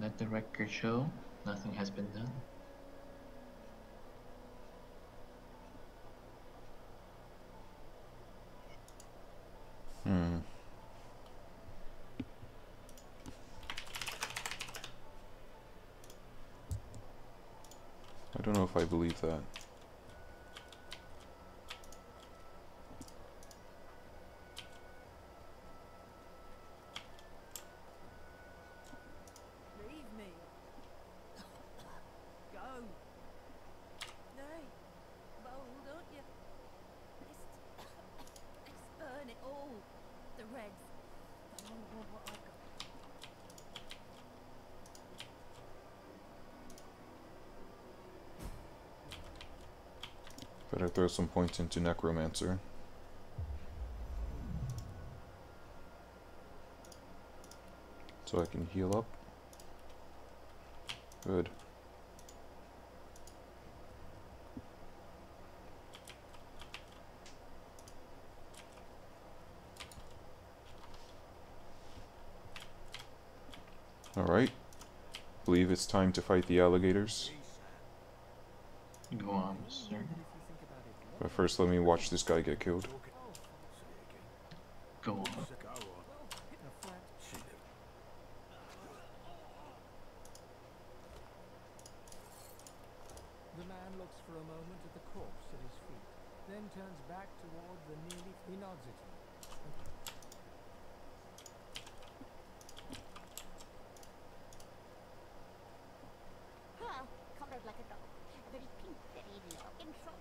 Let the record show nothing has been done. Hmm. I don't know if I believe that. Leave me. Go. Nay, bold, aren't you? Let's, let's burn it all. The regs. I don't want what I got. Better throw some points into Necromancer. So I can heal up. Good. Alright. Believe it's time to fight the alligators. Go on, sir. But first let me watch this guy get killed. Go on. The man looks for a moment at the corpse at his feet, then turns back toward the nearly. He nods at you. Well, covered like a dog. A very pink, very long and short.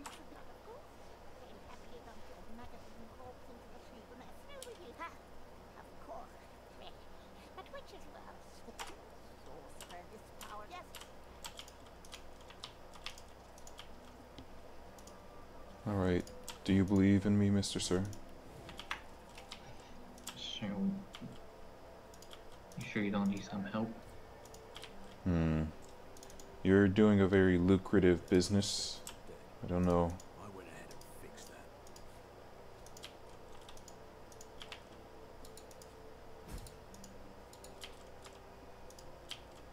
Not a blood, of course. Very happily gone to a magazine corpse into the sea when I flew with you, huh? Of course. Well, but which is worse? Sorcerer, this power. Yes. Alright. Do you believe in me, Mr. Sir? Sure. You sure you don't need some help? Hmm. You're doing a very lucrative business. I don't know. I went ahead and fixed that.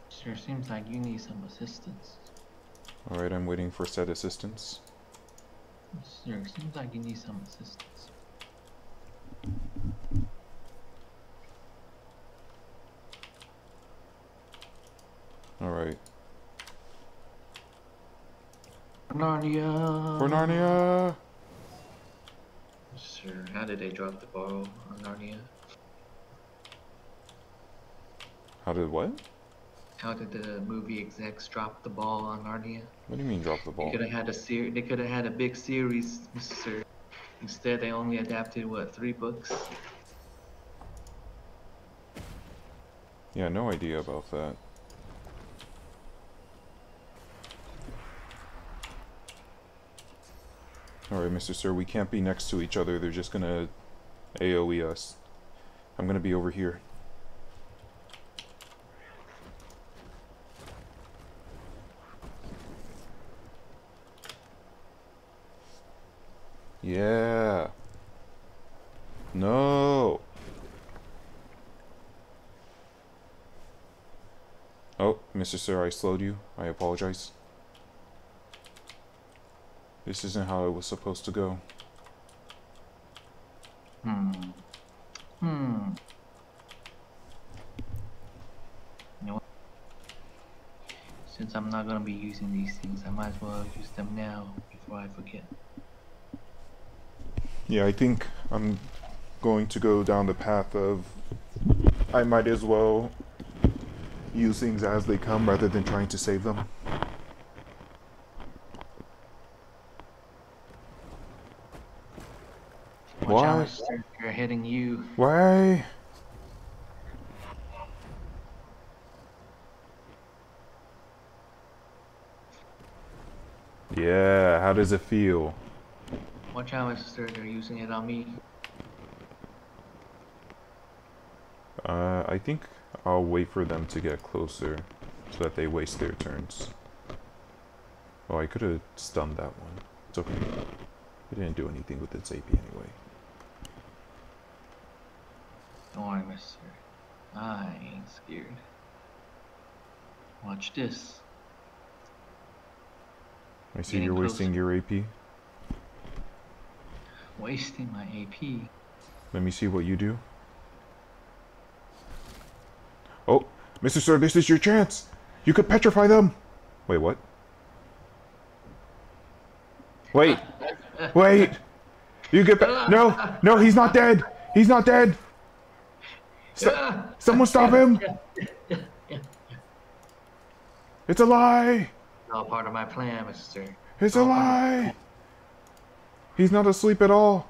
Sure seems like you need some assistance. Alright, I'm waiting for said assistance. Sure seems like you need some assistance. Alright. Narnia! For Narnia! Sure, how did they drop the ball on Narnia? How did what? How did the movie execs drop the ball on Narnia? What do you mean drop the ball? They could have had a ser- They could have had a big series, Mr. Sir. Instead, they only adapted what three books. Yeah, no idea about that. Alright, Mr. Sir, we can't be next to each other. They're just gonna AoE us. I'm gonna be over here. Yeah. No. Oh, Mr. Sir, I slowed you. I apologize. This isn't how it was supposed to go. Hmm. Hmm. You know? Since I'm not gonna be using these things, I might as well use them now before I forget. Yeah, I think I'm going to go down the path of I might as well use things as they come rather than trying to save them. Watch Why? They're hitting you. Why? Yeah, how does it feel? Watch out, Mr. They're using it on me. Uh, I think I'll wait for them to get closer so that they waste their turns. Oh, I could have stunned that one. It's okay. It didn't do anything with its AP anyway. Don't worry, Mister. I ain't scared. Watch this. I see Getting you're wasting your AP. Wasting my AP. Let me see what you do. Oh, Mr. Sir, this is your chance. You could petrify them. Wait, what? Wait, wait. You get back. No, no, he's not dead. He's not dead. Sto- someone stop him. It's a lie. It's All part of my plan, Mister. It's a lie. He's not asleep at all.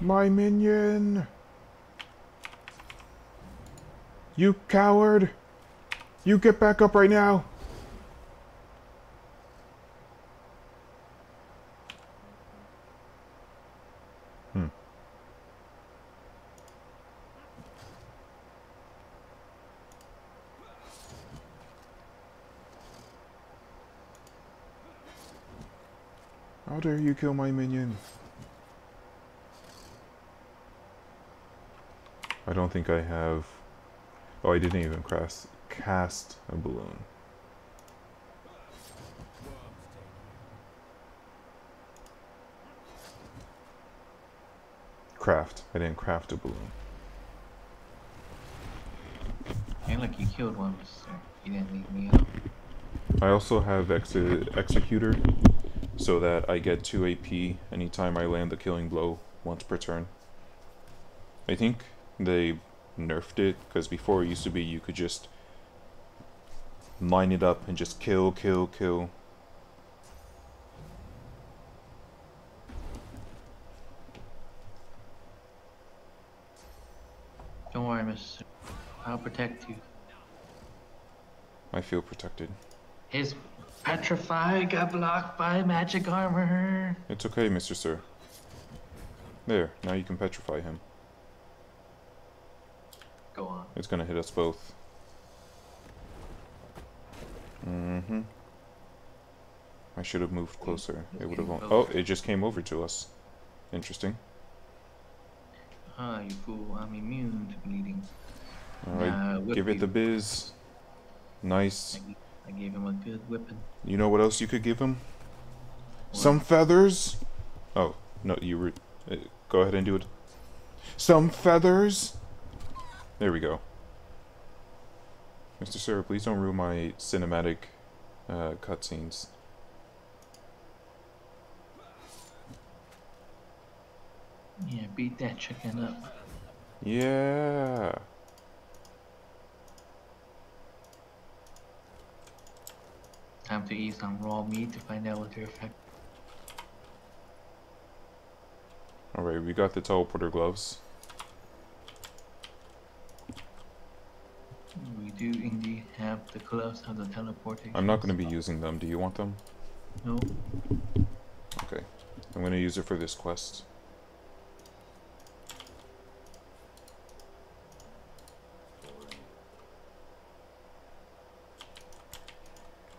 My minion. You coward. You get back up right now. How dare you kill my minion? I don't think I have... Oh, I didn't even cast, cast a balloon. Craft. I didn't craft a balloon. Hey, look, you killed one, Mister. You didn't leave me out. I also have ex Executor, so that I get 2 AP anytime I land the killing blow once per turn. I think they nerfed it, because before it used to be you could just line it up and just kill, kill, kill. Don't worry, Mister. I'll protect you. I feel protected. His petrified got blocked by magic armor. It's okay, Mr. Sir. There, now you can petrify him. Go on. It's gonna hit us both. Mm-hmm. I should have moved closer. It would have. Oh, it just came over to us. Interesting. Ah, you fool. I'm immune to bleeding. Alright, Nah, whip give it you. the biz. Nice. I, gave him a good whipping. You know what else you could give him? What? Some feathers. Oh no, you were. Uh, go ahead and do it. Some feathers. There we go. Mr. Sir, please don't ruin my cinematic uh, cutscenes. Yeah, beat that chicken up. Yeah. Time to eat some raw meat to find out what their effect. Alright, we got the teleporter gloves. We do indeed have the gloves of the teleportation. I'm not going to be using them. Do you want them? No. Okay. I'm going to use it for this quest.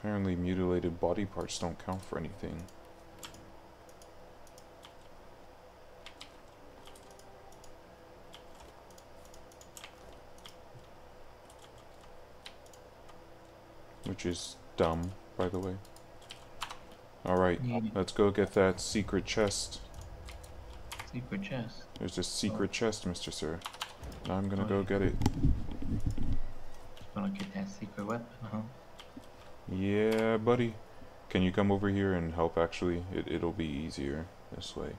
Apparently mutilated body parts don't count for anything. Which is dumb, by the way. Alright, let's go get that secret chest. Secret chest. There's a secret oh. chest, Mr. Sir. I'm gonna Oh, go yeah. get it. Gonna get that secret weapon, huh? Yeah, buddy. Can you come over here and help actually? It, it'll be easier this way.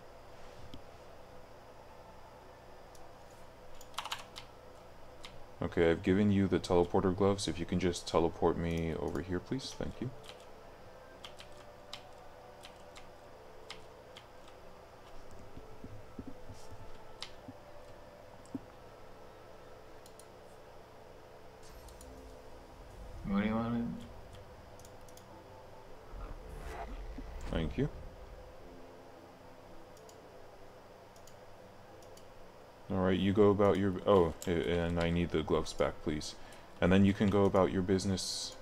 Okay, I've given you the teleporter gloves. If you can just teleport me over here, please. Thank you. What do you want Thank you. Alright, you go about your... Oh, and I need the gloves back, please. And then you can go about your business.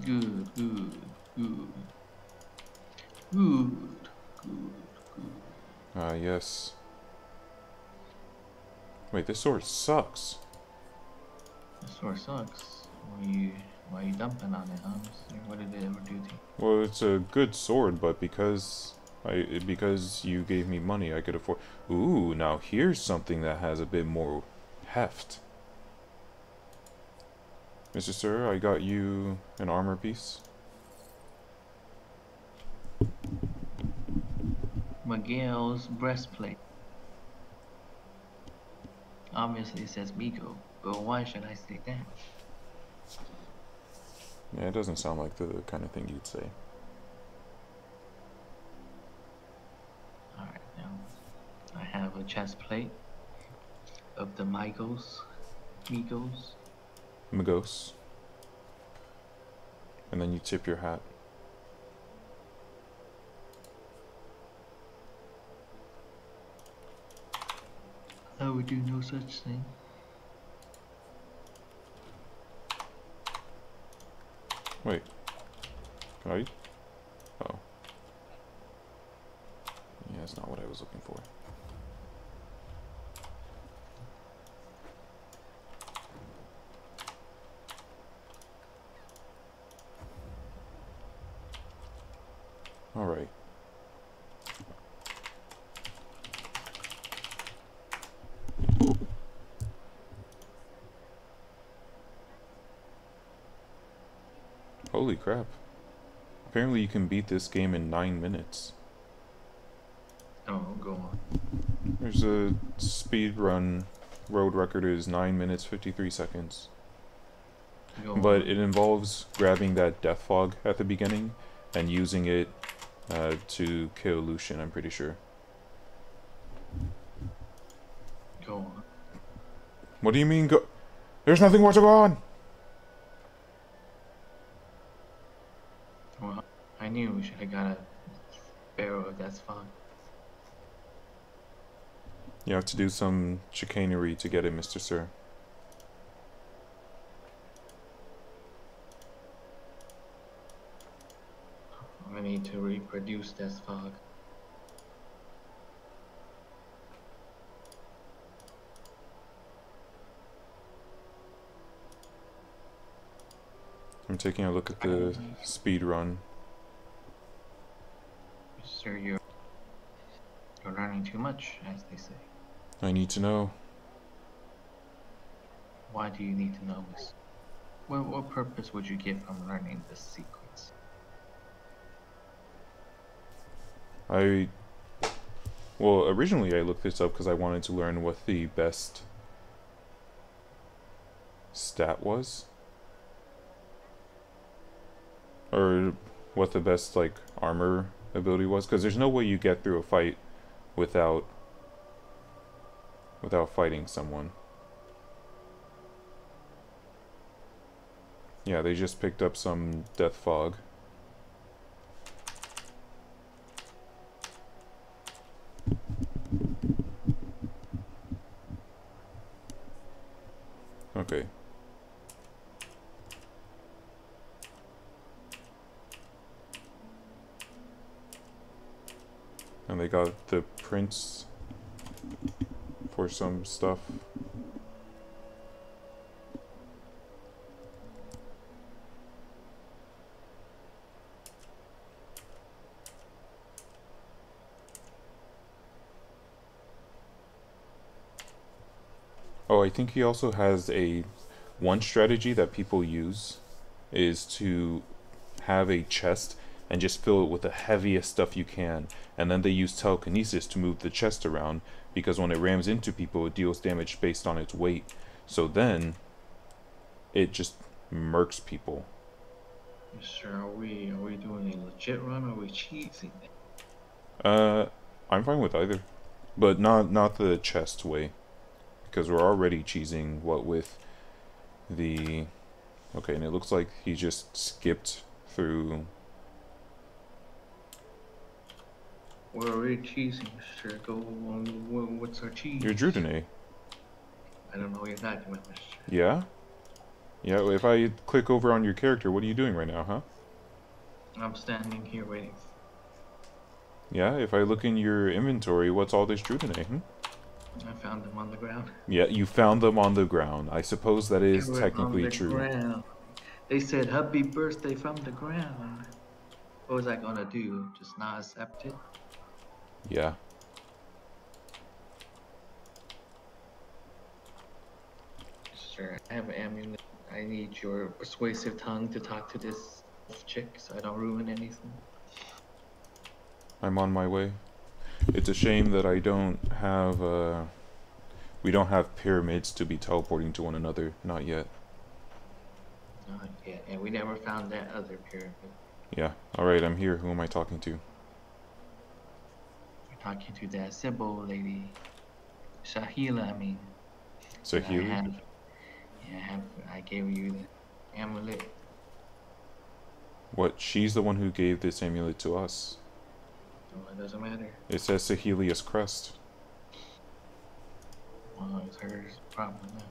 to? Good, good, good. Good. Ah, yes. Wait, this sword sucks. This sword sucks. Why you why you dumping on it, huh? What did it ever do to you? Well, it's a good sword, but because I because you gave me money, I could afford. Ooh, now here's something that has a bit more heft. Mr. Sir, I got you an armor piece. Miguel's breastplate. Obviously it says Migo, but why should I say that? Yeah, it doesn't sound like the kind of thing you'd say. Alright, now I have a chest plate of the Migos. Migos. Magos. And then you tip your hat. Oh, I would do no such thing. Wait. Can I? Oh. That's not what I was looking for. Alright. Holy crap. Apparently you can beat this game in 9 minutes. Go on. There's a speed run. Road record is 9 minutes 53 seconds. Go But on. it involves grabbing that death fog at the beginning and using it uh, to kill Lucian, I'm pretty sure. Go on. What do you mean go- There's nothing more to go on! Well, I knew we should have got a barrel of that's fine. You have to do some chicanery to get it, Mr. Sir. I'm need to reproduce this fog. I'm taking a look at the speed run. Sir, you're you're learning too much, as they say. I need to know. Why do you need to know this? What, what purpose would you get from learning this sequence? I well, originally I looked this up because I wanted to learn what the best stat was, or what the best like armor ability was. Because there's no way you get through a fight without without fighting someone. Yeah, they just picked up some death fog. Okay. And they got the for some stuff. Oh, I think he also has a one strategy that people use is to have a chest and just fill it with the heaviest stuff you can. And then they use telekinesis to move the chest around because when it rams into people, it deals damage based on its weight. So then it just murks people. Sir, are we are we doing a legit run or are we cheating? Uh, I'm fine with either, but not not the chest way, because we're already cheesing what with the. Okay, and it looks like he just skipped through. We're already cheesing, sir. Go on. What's our cheese? Your Drudanae. I don't know what you're about, mister. Yeah. Yeah. If I click over on your character, what are you doing right now, huh? I'm standing here waiting. Yeah, if I look in your inventory, what's all this Drudanae? Hmm? I found them on the ground. Yeah, you found them on the ground. I suppose that is technically on the true. ground. They said happy birthday from the ground. What was I gonna do? Just not accept it? Yeah. Sure, I have amulet. I need your persuasive tongue to talk to this chick so I don't ruin anything. I'm on my way. It's a shame that I don't have, uh... We don't have pyramids to be teleporting to one another. Not yet. Uh, yeah, and we never found that other pyramid. Yeah. Alright, I'm here. Who am I talking to? Talking to that Sybil lady. Shahila, I mean. I Sahili? have, yeah, I have, I gave you the amulet. What? She's the one who gave this amulet to us. So it doesn't matter. It says Saheila's crest. Well, it's hers problem now.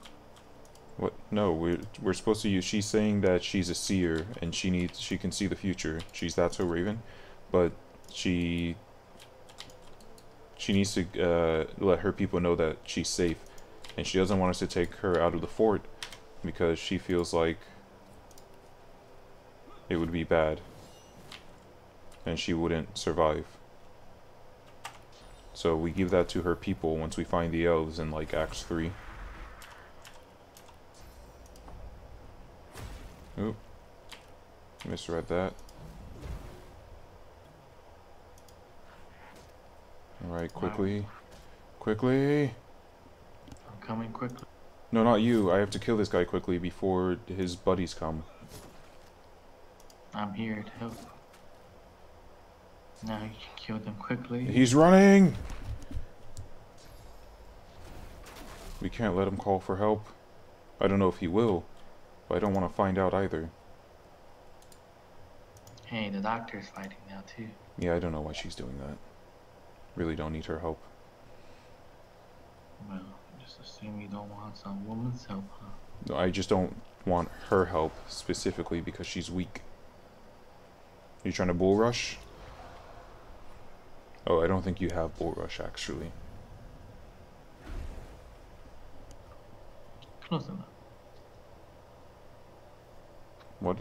What? No, we're we're supposed to use. She's saying that she's a seer and she needs she can see the future. She's that's so Raven, but she she needs to uh, let her people know that she's safe, and she doesn't want us to take her out of the fort because she feels like it would be bad, and she wouldn't survive. So we give that to her people once we find the elves in like Acts three. Oop. Misread that. Alright, Wow. quickly. Quickly! I'm coming quickly. No, not you. I have to kill this guy quickly before his buddies come. I'm here to help. Now you can kill them quickly. He's running! We can't let him call for help. I don't know if he will, but I don't want to find out either. Hey, the doctor's fighting now too. Yeah, I don't know why she's doing that. Really don't need her help. Well, just assume you don't want some woman's help, huh? No, I just don't want her help specifically because she's weak. you trying to bull rush? Oh, I don't think you have bull rush actually. Close enough. What?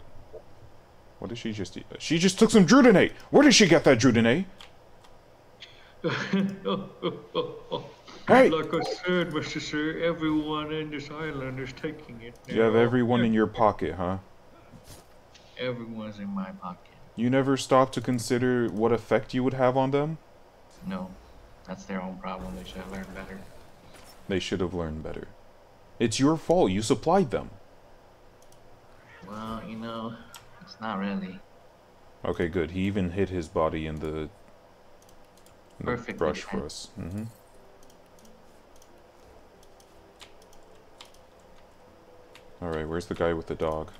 What did she just eat? She just took some Drudinate! Where did she get that Drudinate? Hey! Like I said, Mr. Sir, everyone in this island is taking it. You have now. everyone in your pocket, huh? Everyone's in my pocket. You never stop to consider what effect you would have on them? No, that's their own problem. They should have learned better. They should have learned better. It's your fault, you supplied them. Well, you know, it's not really. Okay, good. He even hid his body in the, Perfectly brush for us. hmm Alright, where's the guy with the dog?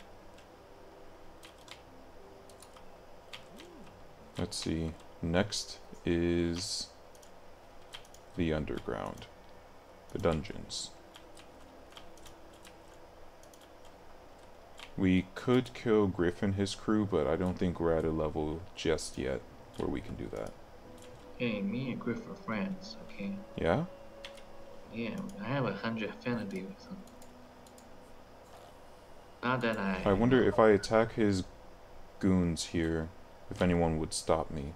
Let's see. Next is the underground. The dungeons. We could kill Griff and his crew, but I don't think we're at a level just yet where we can do that. Hey, me and Griff are friends, okay? Yeah? Yeah, I have a hundred affinity with him. Not that I. I wonder if I attack his goons here, if anyone would stop me.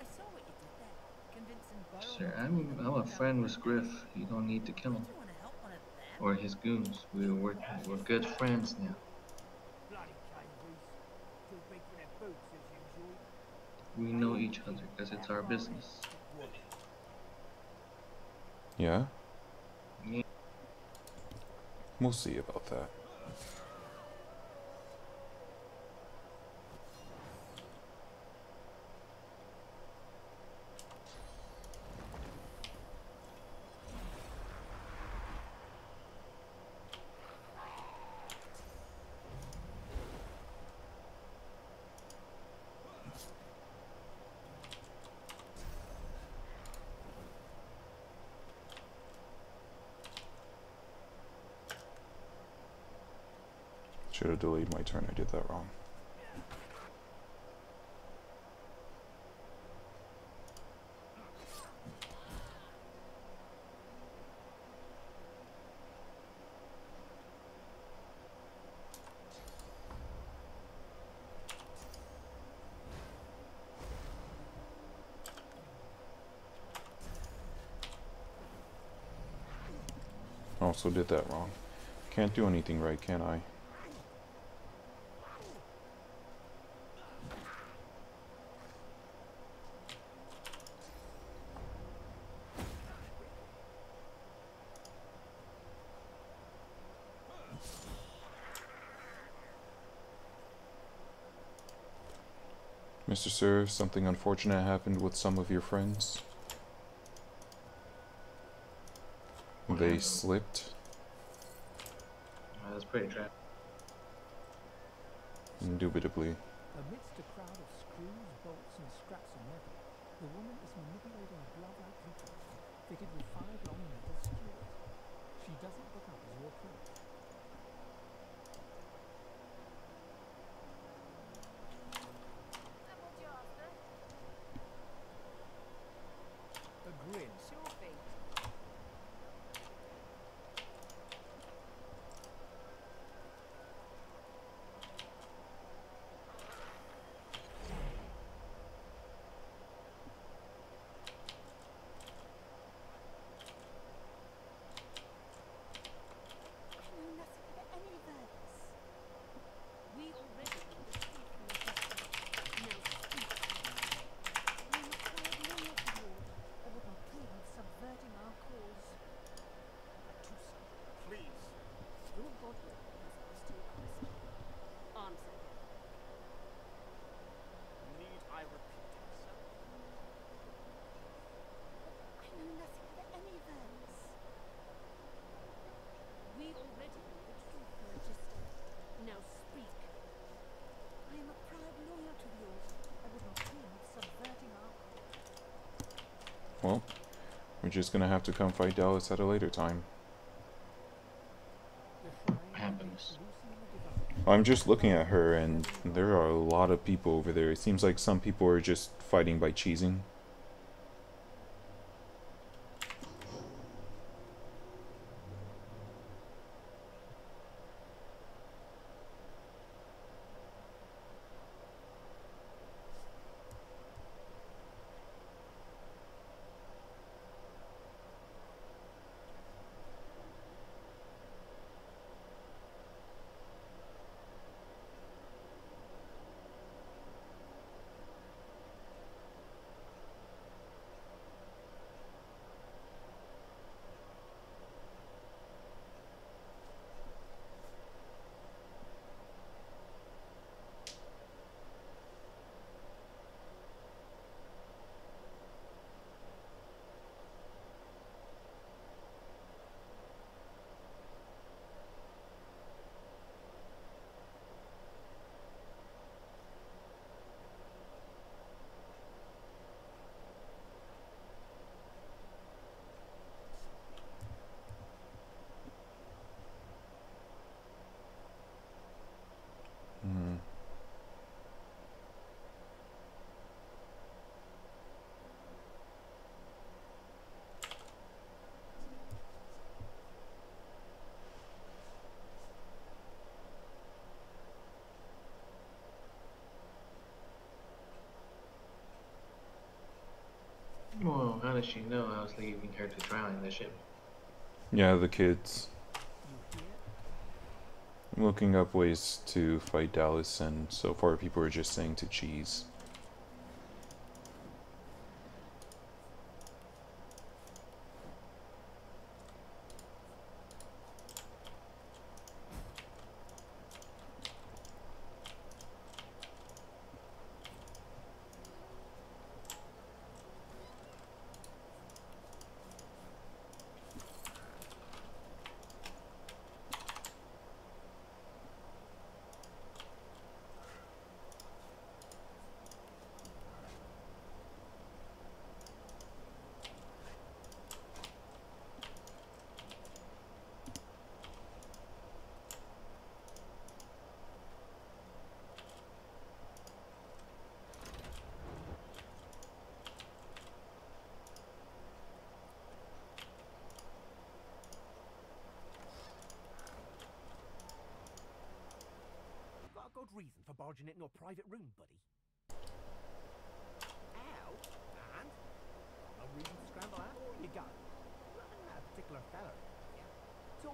I saw what you did there. Convincing Burrow. Sir, I'm, I'm a friend with Griff. You don't need to kill him. You want to help one of them? Or his goons. We're, we're, we're good friends now. Bloody Cambridge. Too big for their boots as usual. We know each other because it's our business. Yeah? Yeah. We'll see about that. delayed my turn. I did that wrong. also did that wrong. Can't do anything right, can I? Mr. Sir, something unfortunate happened with some of your friends. What They happened? slipped. That's pretty tragic. Indubitably. Amidst a crowd of screws, bolts, and scraps of metal, the woman is manipulating a glove-like contraption fitted with five long metal skewers. She doesn't look up as you approach. And what you after? A grin. Sure thing. I know nothing of any of this. We already know the truth from the history. Now speak. I am a proud loyal to you. I would not dream of subverting our cause. Tusa, please. Your godmother has asked you a question. Answer. Need I repeat myself? I know nothing of any of this. We already know the truth, Majesty. Now speak. I am a proud loyal to you. I would not dream of subverting our cause. Well, we're just gonna have to come fight Dallis at a later time. Happens? loosening the device. I'm just looking at her, and there are a lot of people over there. It seems like some people are just fighting by cheesing. Well, how does she know I was leaving her to drown in the ship? Yeah, the kids. I'm looking up ways to fight Dallis, and so far people are just saying to cheese. Got a good reason for barging into a private room, buddy. Ow! And? Got no reason to scramble out? Oh, you got it. Nothing that particular fella. Yeah. So,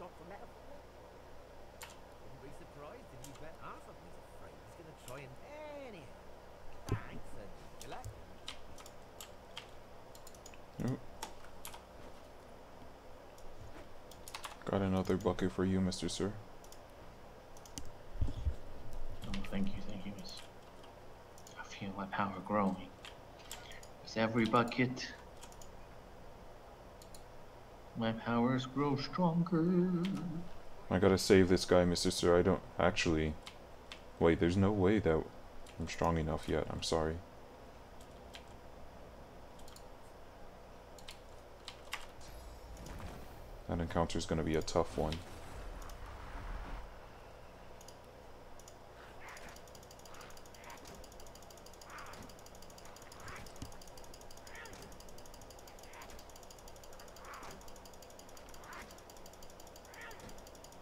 shot for metaphor. Wouldn't be surprised if you bet half of me's afraid he's gonna try and anyhow. Thanks, and good luck. Got another bucket for you, Mr. Sir. Oh, thank you, thank you. Miss. I feel my power growing. With every bucket, my powers grow stronger. I gotta save this guy, Mr. Sir. I don't actually. Wait, there's no way that I'm strong enough yet. I'm sorry. That is gonna be a tough one.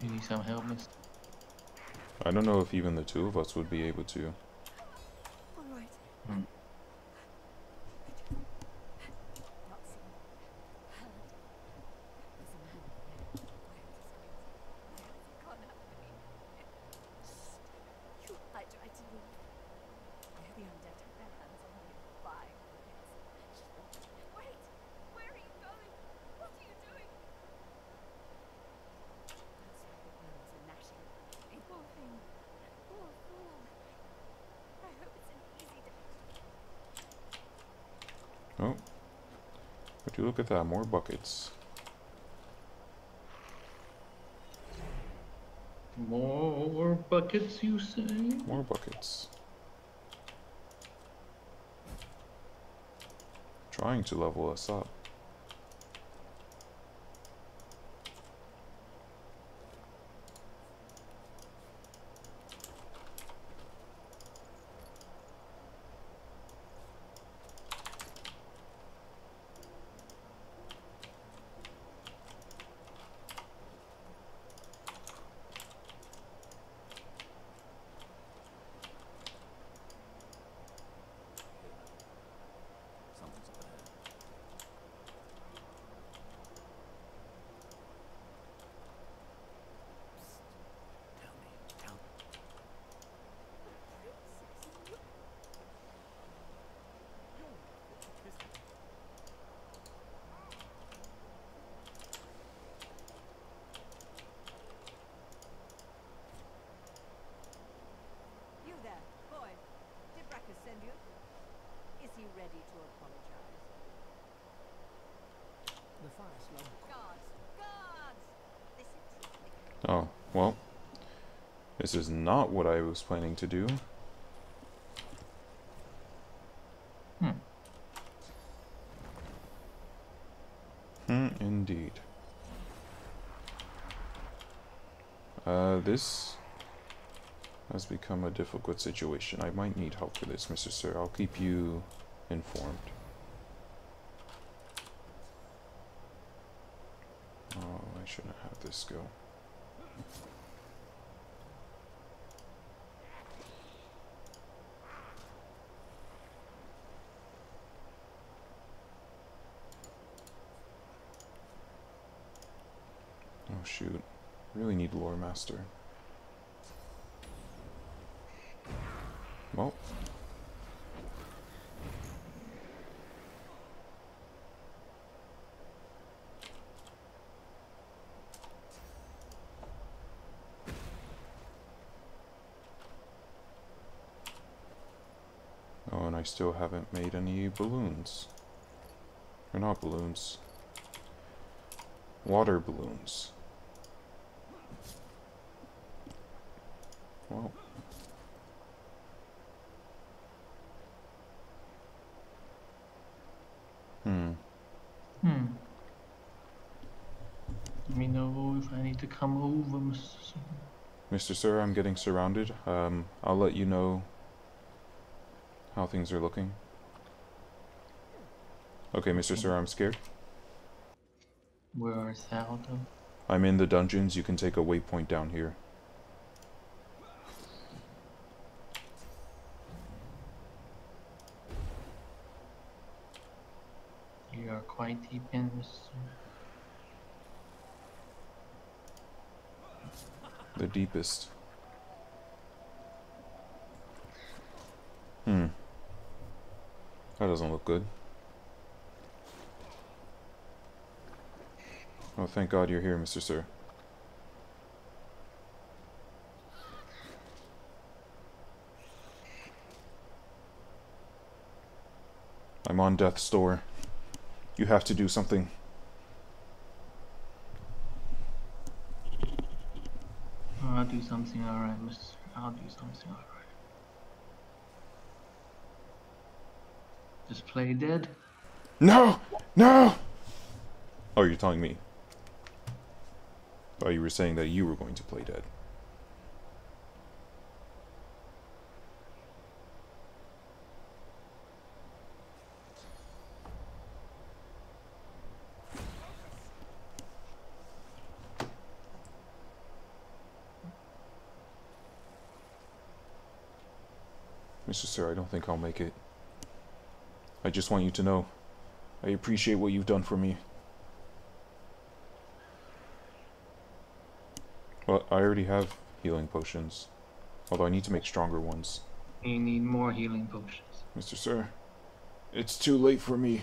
You need some help, miss? I don't know if even the two of us would be able to. All right. Hmm. I just not seen, heard. There's a man there. I have to scream. My hands have gone up. Shh. You, I tried to leave. The undead took their hands on me in five minutes. Shh. Wait! Where are you going? What are you doing? Outside the bones are gnashing. A poor thing. Poor fool. I hope it's an easy day. Oh. Look at that? More buckets. More buckets, you say? More buckets. Trying to level us up. Something's up ahead. Psst. Tell me. Tell me. You there, boy. Did Rackus send you? Is he ready to apologize? The fire slowly Guards! Guards! Listen to me. Oh, well. This is not what I was planning to do. Hmm. Hmm, indeed. Uh, this has become a difficult situation. I might need help for this, Mr. Sir. I'll keep you informed. Oh, I shouldn't have this go. Oh shoot. Really Master. Well. Oh, and I still haven't made any balloons. Or not balloons. Water balloons. Well. Hmm. Hmm. Let me know if I need to come over, Mr. Sir. Mr. Sir, I'm getting surrounded. Um, I'll let you know how things are looking. Okay, Mr. Sir, I'm scared. Where though? I'm in the dungeons. You can take a waypoint down here. You are quite deep in, Mr. Sir. The deepest. Hmm. That doesn't look good. Oh, thank God you're here, Mr. Sir. I'm on death's door. You have to do something. I'll do something alright, mister. I'll do something alright. Just play dead? No! No! Oh, you're telling me. Oh, you were saying that you were going to play dead. Mr. Sir, I don't think I'll make it. I just want you to know, I appreciate what you've done for me. Well, I already have healing potions. Although I need to make stronger ones. You need more healing potions. Mr. Sir, it's too late for me.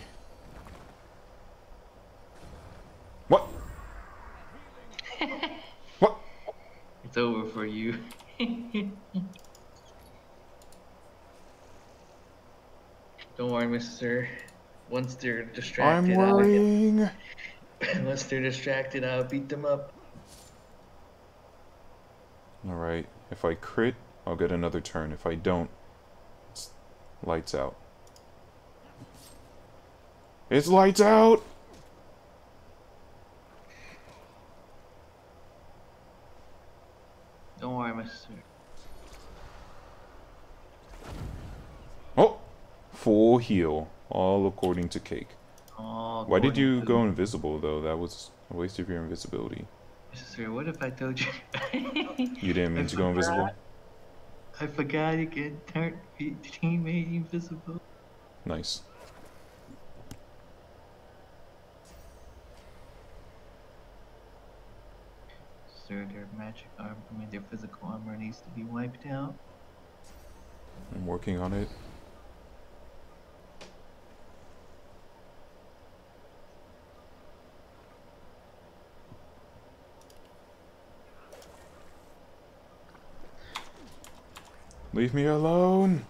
What? what? It's over for you. Don't worry, mister. Once they're distracted, I'm I'll get- worrying. once they're distracted, I'll beat them up. Alright, if I crit, I'll get another turn. If I don't, it's lights out. It's lights out! Don't worry, mister. Oh! Full heal. All according to Cake. Oh, Why did you go invisible, though? That was a waste of your invisibility. Mister, what if I told you? You didn't mean I to go invisible? I forgot can turn teammate invisible. Nice. Sir, their magic armor, I mean, their physical armor needs to be wiped out. I'm working on it. Leave me alone!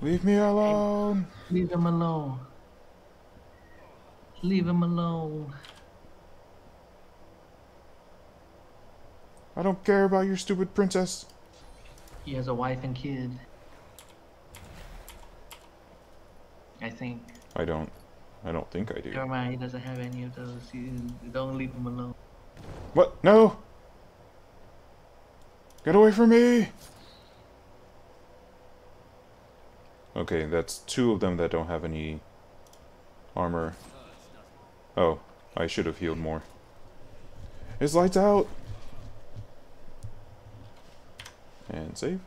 Leave me alone! Leave him alone. Leave him alone. I don't care about your stupid princess. He has a wife and kid. I think. I don't. I don't think I do. Never mind, he doesn't have any of those. You, don't leave him alone. What? No! Get away from me! Okay, that's two of them that don't have any armor. Oh, I should have healed more. His lights out! And save.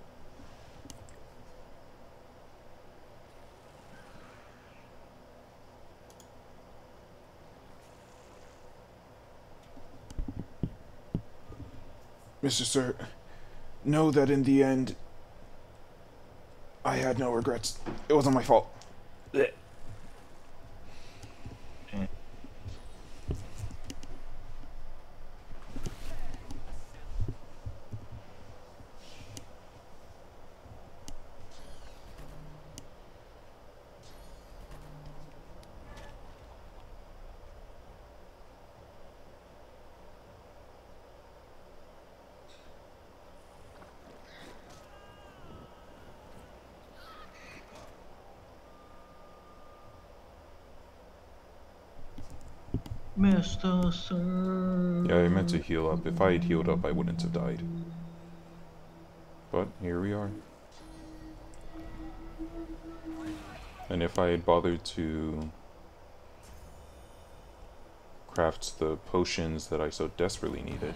Mr. Sir, know that in the end, I had no regrets. It wasn't my fault. Blech. Sir. Yeah, I meant to heal up. If I had healed up, I wouldn't have died. But here we are. And if I had bothered to craft the potions that I so desperately needed,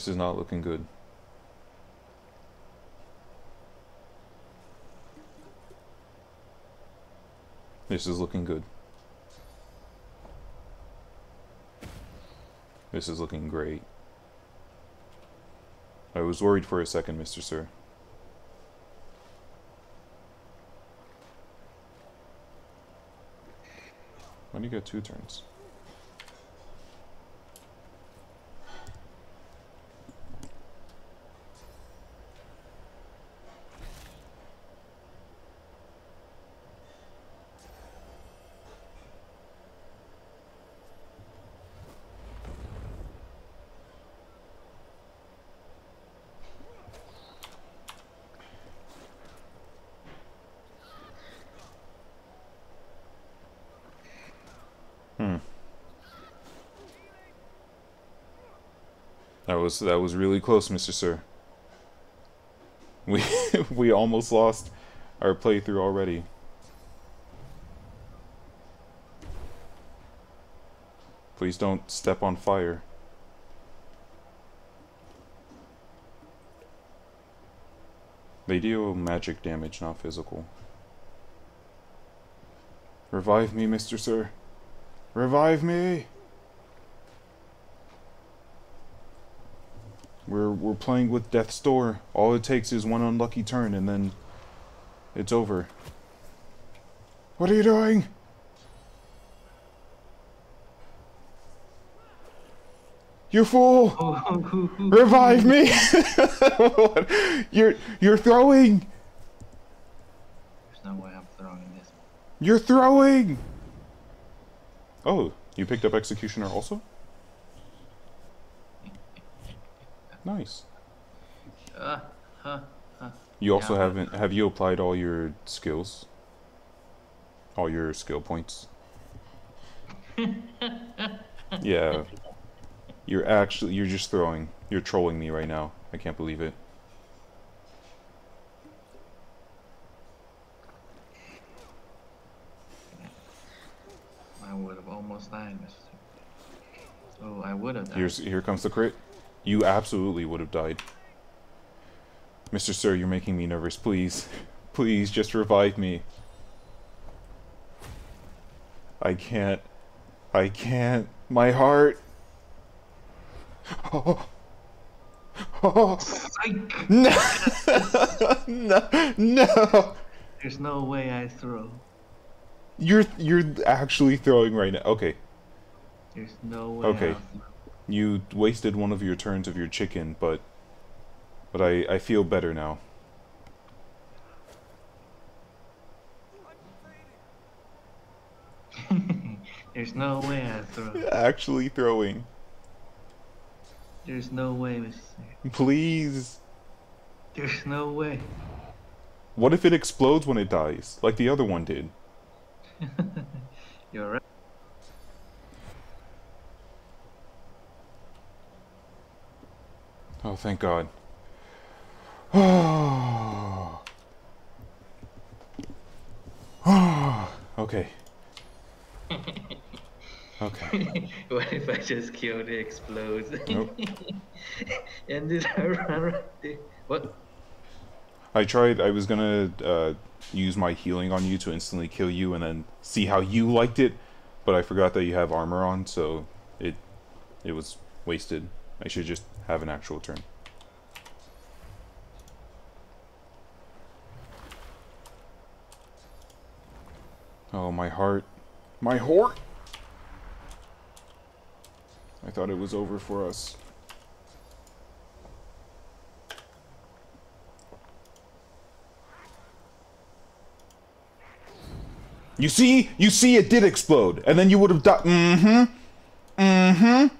This is not looking good. This is looking good. This is looking great. I was worried for a second, Mr. Sir. Why do you get two turns? Was that was really close, Mr. Sir. We we almost lost our playthrough already. Please don't step on fire. They deal magic damage, not physical. Revive me, Mr. Sir. Revive me! We're we're playing with Death's Door. All it takes is one unlucky turn and then it's over. What are you doing? You fool! Revive me! You're you're throwing! There's no way I'm throwing this. You're throwing! Oh, you picked up Executioner also? Nice. Uh, huh, huh. You also Yeah. haven't have you applied all your skills? All your skill points? yeah. You're actually you're just throwing. You're trolling me right now. I can't believe it. I would have almost died, Mister. Oh, I would have died. Here's here comes the crit. You absolutely would have died. Mr. Sir, you're making me nervous. Please. Please just revive me. I can't. I can't. My heart. Oh. Oh. Psych! No. no. No. There's no way I throw. You're you're actually throwing right now. Okay. There's no way. Okay. You wasted one of your turns of your chicken, but but I I feel better now. There's no way I throw. Actually throwing. There's no way, Mister. Please. There's no way. What if it explodes when it dies, like the other one did? You're right. Oh, thank God. Oh. Oh. Okay. Okay. what if I just kill it, explodes? Nope. and then I run right there. What? I tried. I was gonna uh, use my healing on you to instantly kill you, and then see how you liked it, but I forgot that you have armor on, so it it was wasted. I should just have an actual turn. Oh, my heart. My heart! I thought it was over for us. You see? You see it did explode. And then you would have died. Mm-hmm. Mm-hmm.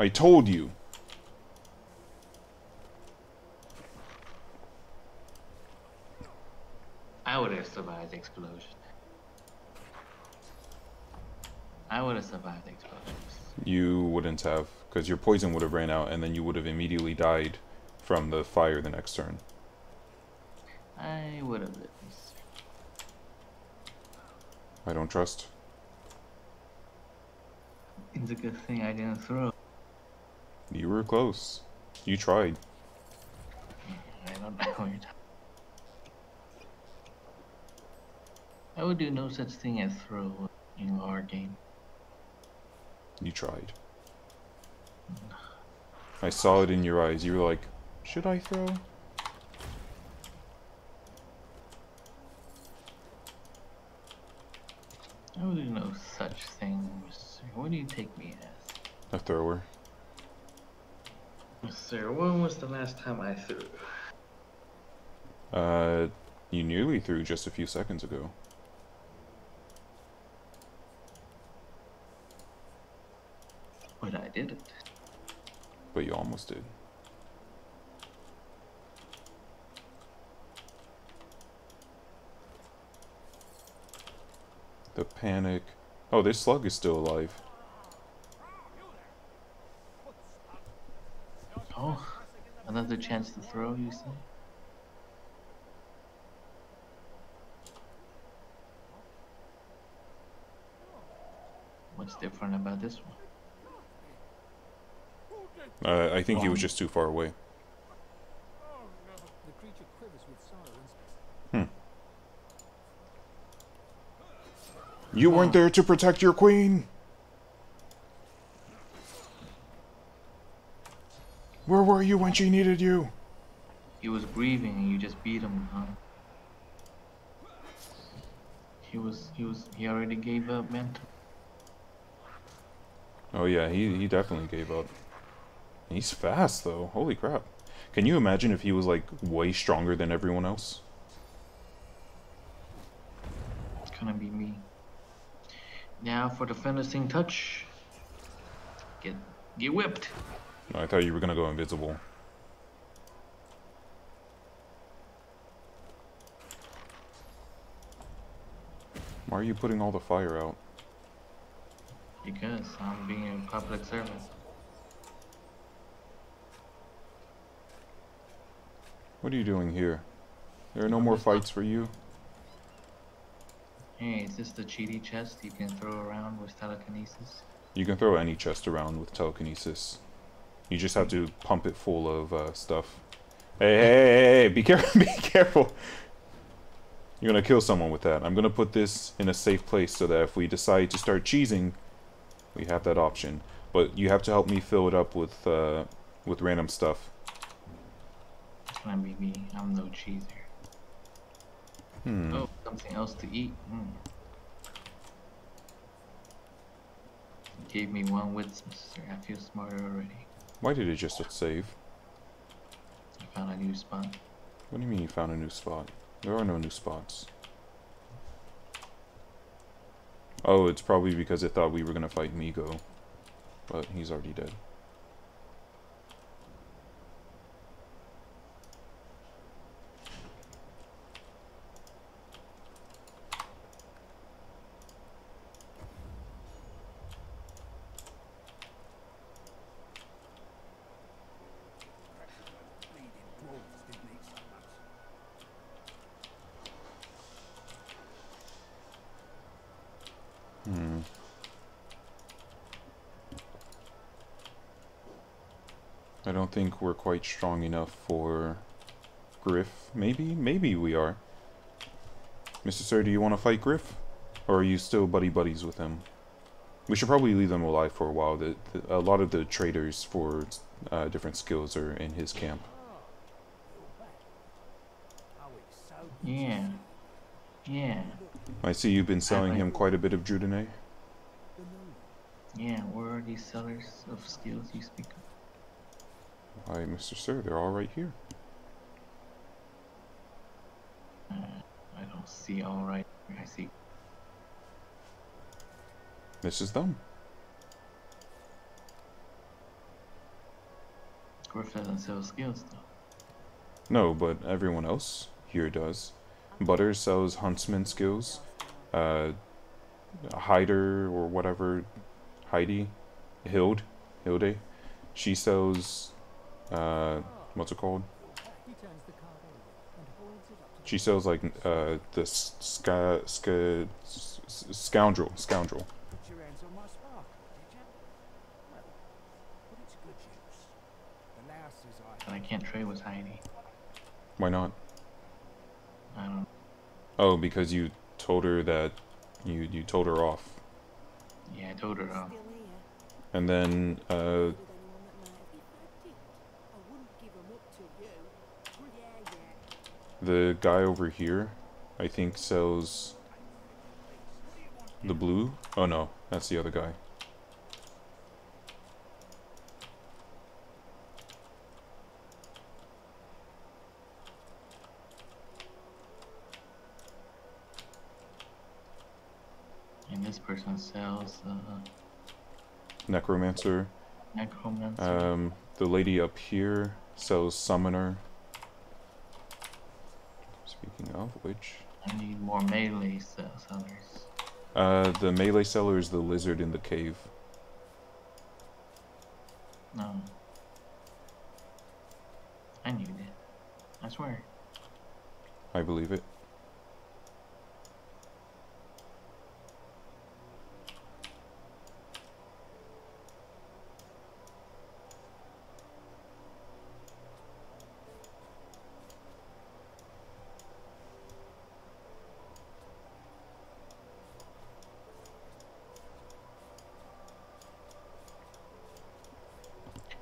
I told you. I would have survived the explosion. I would have survived the explosions. You wouldn't have, because your poison would have ran out, and then you would have immediately died from the fire the next turn. I would have lived. I don't trust. It's a good thing I didn't throw. You were close. You tried. I don't know what you're talking. I would do no such thing as throw in our game. You tried. I saw it in your eyes. You were like, should I throw? I would do no such thing. What do you take me as? A thrower. Sir, when was the last time I threw? Uh, you nearly threw just a few seconds ago. But I didn't. But you almost did. The panic. Oh, this slug is still alive. Oh, another chance to throw, you say? What's different about this one? Uh, I think he was just too far away. And You weren't there to protect your queen! Where were you when she needed you? He was grieving and you just beat him, huh? He was, he was, he already gave up, man. Oh yeah, he, he definitely gave up. He's fast though, holy crap. Can you imagine if he was like way stronger than everyone else? It's gonna be me. Now for the finishing touch. Get, get whipped. I thought you were gonna go invisible. Why are you putting all the fire out? Because I'm being a public servant. What are you doing here? There are no more fights for you? Hey, is this the cheaty chest you can throw around with telekinesis? You can throw any chest around with telekinesis. You just have to pump it full of uh, stuff. Hey, hey, hey, hey, be careful, be careful. You're gonna kill someone with that. I'm gonna put this in a safe place so that if we decide to start cheesing, we have that option. But you have to help me fill it up with, uh, with random stuff. It's gonna be me. I'm no cheeser. Hmm. Oh, something else to eat. Mm. Gave me one wits, mister. I feel smarter already. Why did it just hit save? I found a new spot. What do you mean you found a new spot? There are no new spots. Oh, it's probably because it thought we were gonna fight Migo. But he's already dead. Bleeding dwarves didn't eat so much. Hmm. I don't think we're quite strong enough for Griff. Maybe, maybe we are. Mr. Sir, do you want to fight Griff? Or are you still buddy buddies with him? We should probably leave them alive for a while. The, the, a lot of the traders for uh, different skills are in his camp. It's so good. Yeah. Yeah. I see you've been selling him quite a bit of Drudanae. Yeah. Where are these sellers of skills you speak of? Why, Mr. Sir, they're all right here. I don't see all right. I see. This is them. Griff doesn't sell skills though. No, but everyone else here does. Butter sells huntsman skills. Uh, Hider or whatever, Heidi, Hild, Hilde, she sells uh, what's it called? She sells like uh, the sca sca scoundrel, scoundrel. And I can't trade with Heidi. Why not? I don't. Oh, because you told her that you you told her off. Yeah, I told her off. And then uh, the guy over here, I think sells the blue. Oh no, that's the other guy. and this person sells uh, Necromancer. necromancer. Um, the lady up here sells summoner. Speaking of which, I need more melee sellers. uh, the melee seller is the lizard in the cave. No. I knew that. I swear. I believe it.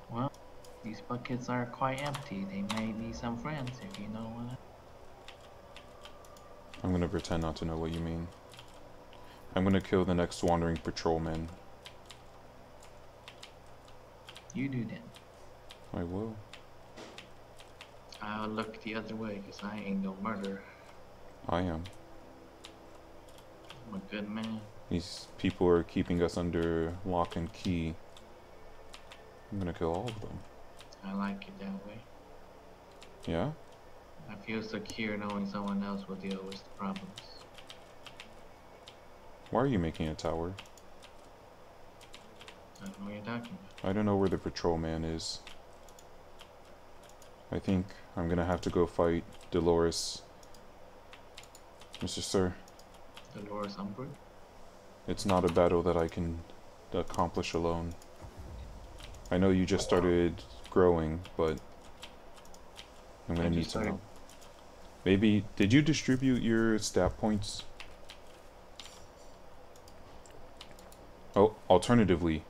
Well, buckets are quite empty. They may need some friends, if you know what. I- I'm gonna pretend not to know what you mean. I'm gonna kill the next wandering patrolman. You do that. I will. I'll look the other way, cause I ain't no murderer. I am. I'm a good man. These people are keeping us under lock and key. I'm gonna kill all of them. I like it that way. Yeah? I feel secure knowing someone else will deal with the problems. Why are you making a tower? I don't know what you're talking about. I don't know where the patrolman is. I think I'm gonna have to go fight Dolores. Mr. Sir, Dolores Umbridge? it's not a battle that I can accomplish alone. I know you just started growing, but I'm gonna need some help. Maybe, did you distribute your stat points? Oh, alternatively,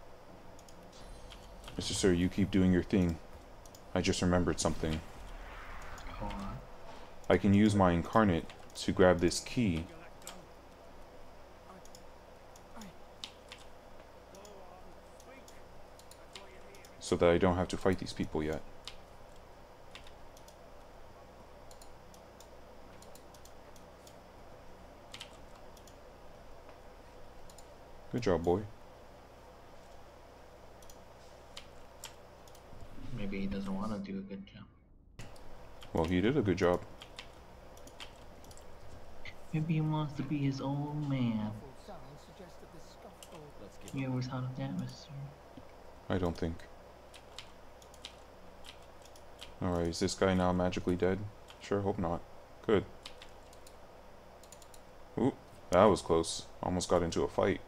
Mr. Sir, you keep doing your thing. I just remembered something. I can use my incarnate to grab this key. So that I don't have to fight these people yet. Good job, boy. Maybe he doesn't want to do a good job. Well, he did a good job. Maybe he wants to be his own man. Muffled sounds suggest that this scuffle You ever thought of that, mister? I don't think. Alright, is this guy now magically dead? Sure, hope not. Good. Ooh, that was close. Almost got into a fight.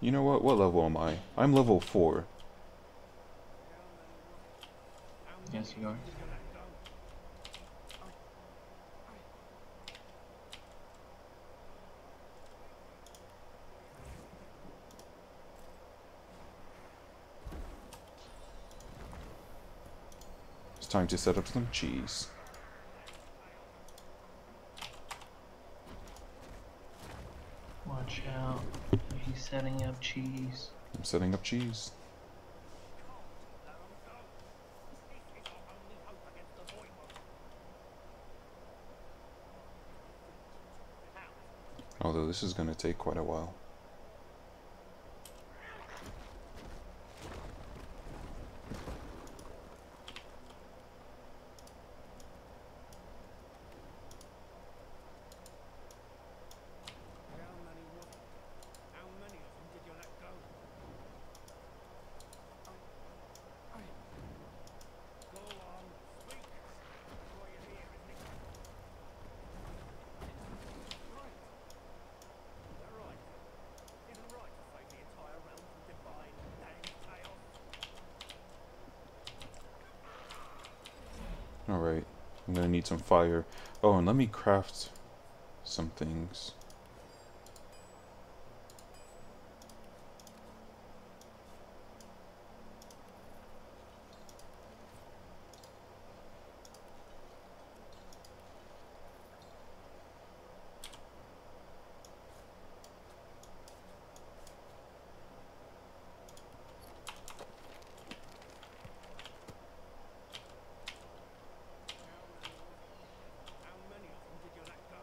You know what? What level am I? I'm level 4. Yes, you are. Time to set up some cheese. Watch out. He's setting up cheese. I'm setting up cheese. Although this is going to take quite a while. How many was it? How many of them did you let go? Go on, speak. That's why you're here, isn't it? Right. Is that right? Alright. I'm gonna need some fire. Oh, and let me craft some things. How many of them did you let go?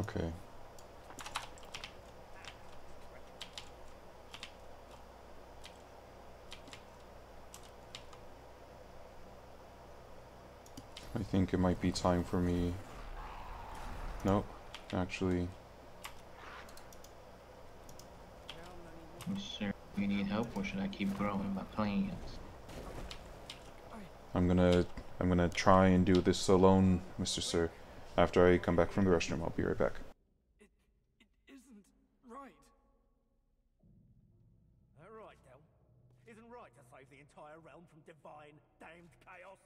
Okay. I think it might be time for me. Nope. Actually, How many was Sir, do you need help or should I keep growing my plans? I'm gonna I'm gonna try and do this alone, Mr. Sir. After I come back from the restroom, I'll be right back. It, it isn't right. All right, Del. Isn't right to save the entire realm from divine, damned chaos?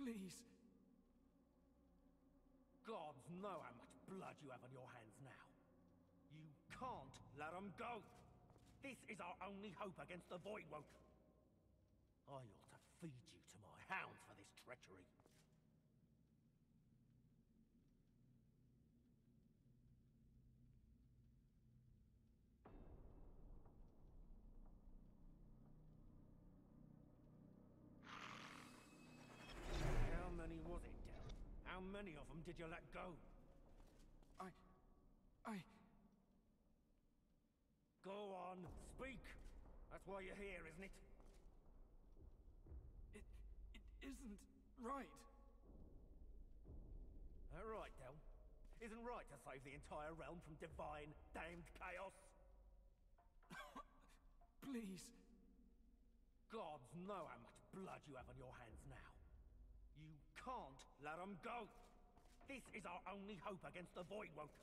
Please. Gods know how much blood you have on your hands now. You can't let them go. This is our only hope against the Voidwoke. I ought to feed you to my hounds for this treachery. How many was it, Del? How many of them did you let go? I. I. Go on, speak. That's why you're here, isn't it? It. It isn't right. All right, Del. Isn't right to save the entire realm from divine, damned chaos? Please. Gods know how much blood you have on your hands now. You can't let them go. This is our only hope against the Voidwoke.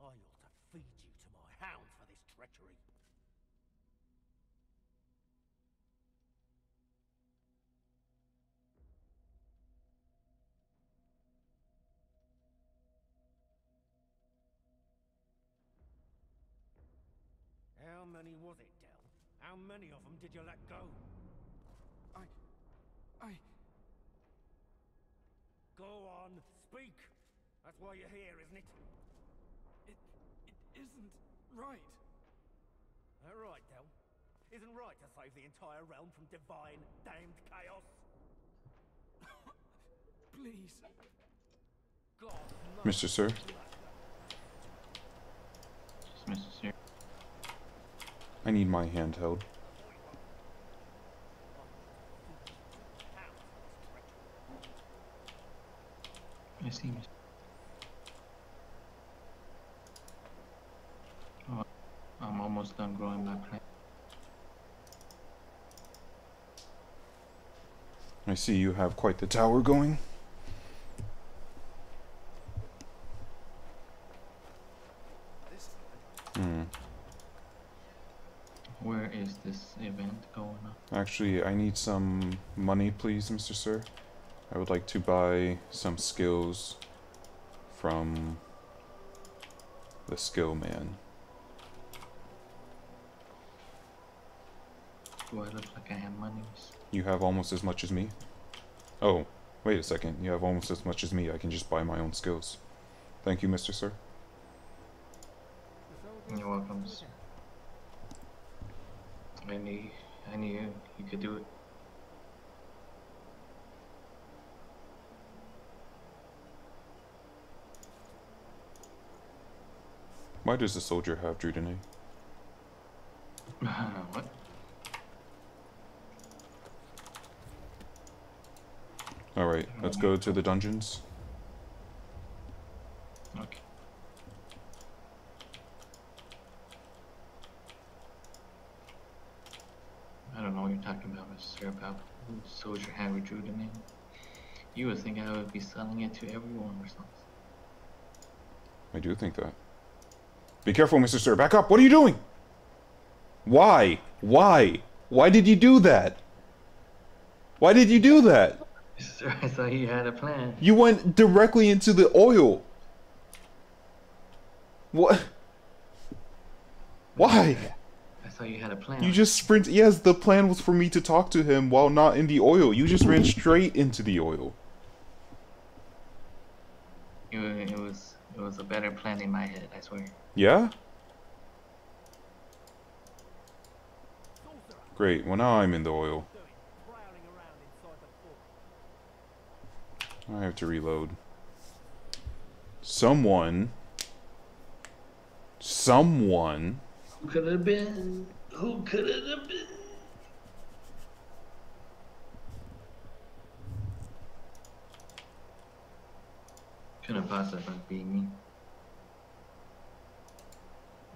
I ought to feed you to my hounds for this treachery. Many was it, Del? How many of them did you let go? I. I. Go on, speak. That's why you're here, isn't it? It. It isn't right. All right, Del. Isn't right to save the entire realm from divine, damned chaos? Please. Gods know Mr. Sir? Just Mr. Sir. I need my handheld. I see. Oh, I'm almost done growing my plant. I see you have quite the tower going. Hmm. Where is this event going on? Actually, I need some money, please, Mr. Sir. I would like to buy some skills from the skill man. Do I look like I have money? You have almost as much as me? Oh, wait a second. You have almost as much as me. I can just buy my own skills. Thank you, Mr. Sir. You're welcome. still there. I knew you could do it. Why does the soldier have Drudanae? what? Alright, let's go to the dungeons. Okay. About, Sir, about who soldier had recruited me. You would think I would be selling it to everyone or something. I do think that. Be careful, Mr. Sir. Back up. What are you doing? Why? Why? Why did you do that? Why did you do that? Sir, I thought you had a plan. You went directly into the oil. What? Why? Thought you had a plan. You just sprint. Yes, the plan was for me to talk to him while not in the oil. You just ran straight into the oil. It, it was it was a better plan in my head, I swear. Yeah? Great. Well, now I'm in the oil. Prowling around inside the fort. I have to reload. Someone. Someone. Who could it have been? Who could it have been? Couldn't possibly be me.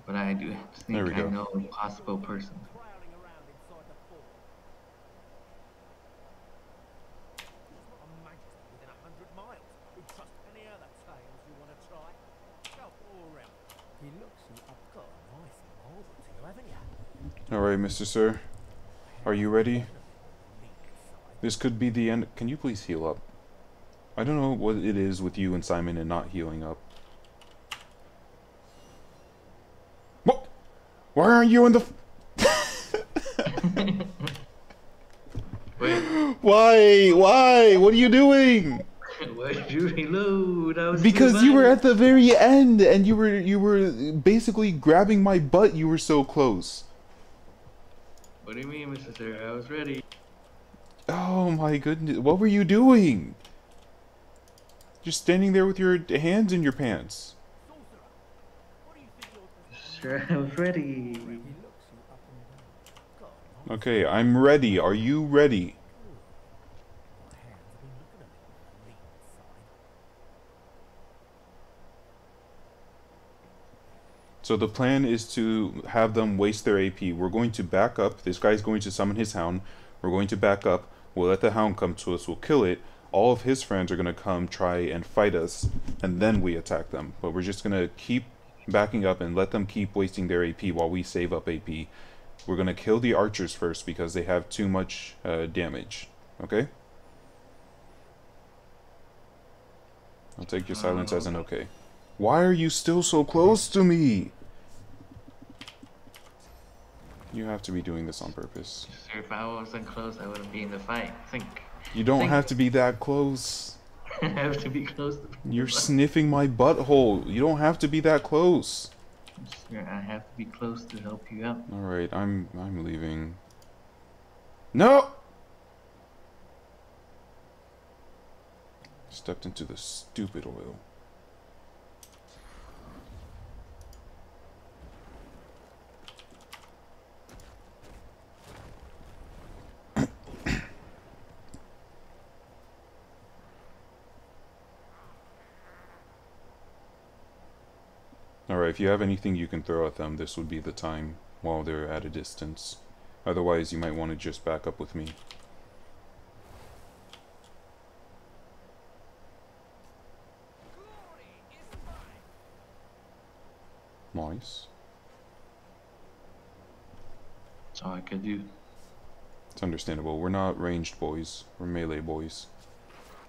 But I do There think I go. know a possible person. Prowling around inside the fort. There's not a magistrate within a hundred miles who'd trust any other tales you want to try. Go all around. He looks you up. Got a nice marble to you, haven't Alright, Mr. Sir. Are you ready? This could be the end. Can you please heal up? I don't know what it is with you and Simon and not healing up. What? Why aren't you in the. f- Wait, Why? Why? What are you doing? why did you reload? Because you were at the very end and you were you were basically grabbing my butt. You were so close. What do you mean, Mr. Sir? I was ready. Oh my goodness. What were you doing? Just standing there with your hands in your pants. Sorcerer, what do you think you're Sure, I was ready. He looks you up and down. Got a nice Okay, I'm ready. Are you ready? My hands have been looking at it on the neat side. So the plan is to have them waste their AP. We're going to back up. This guy's going to summon his hound. We're going to back up. We'll let the hound come to us. We'll kill it. All of his friends are going to come try and fight us, and then we attack them. But we're just going to keep backing up and let them keep wasting their AP while we save up AP. We're going to kill the archers first because they have too much uh, damage. Okay? I'll take your silence as an okay. Why are you still so close to me? You have to be doing this on purpose. Sir, if I wasn't close, I wouldn't be in the fight. Think. You don't Thank- have to be that close. I have to be close to You're sniffing my butthole. You don't have to be that close. Sir, I have to be close to help you out. All right, I'm I'm leaving. No. Stepped into the stupid oil. If you have anything you can throw at them, this would be the time while they're at a distance. Otherwise, you might want to just back up with me. Nice. That's all I could do. It's understandable. We're not ranged boys. We're melee boys.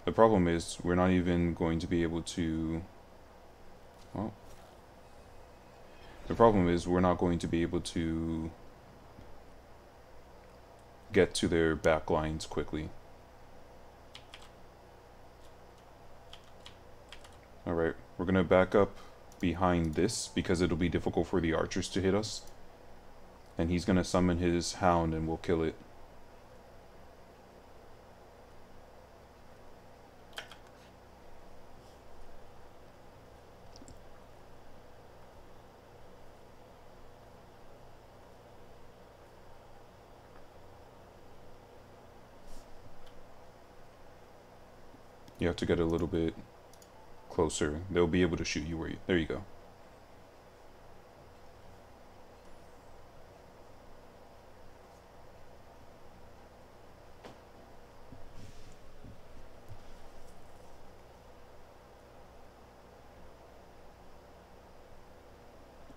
The problem is, we're not even going to be able to... Well... The problem is, we're not going to be able to... get to their back lines quickly. Alright, we're gonna back up behind this, because it'll be difficult for the archers to hit us. And he's gonna summon his hound and we'll kill it. You have to get a little bit closer. They'll be able to shoot you where you. There you go.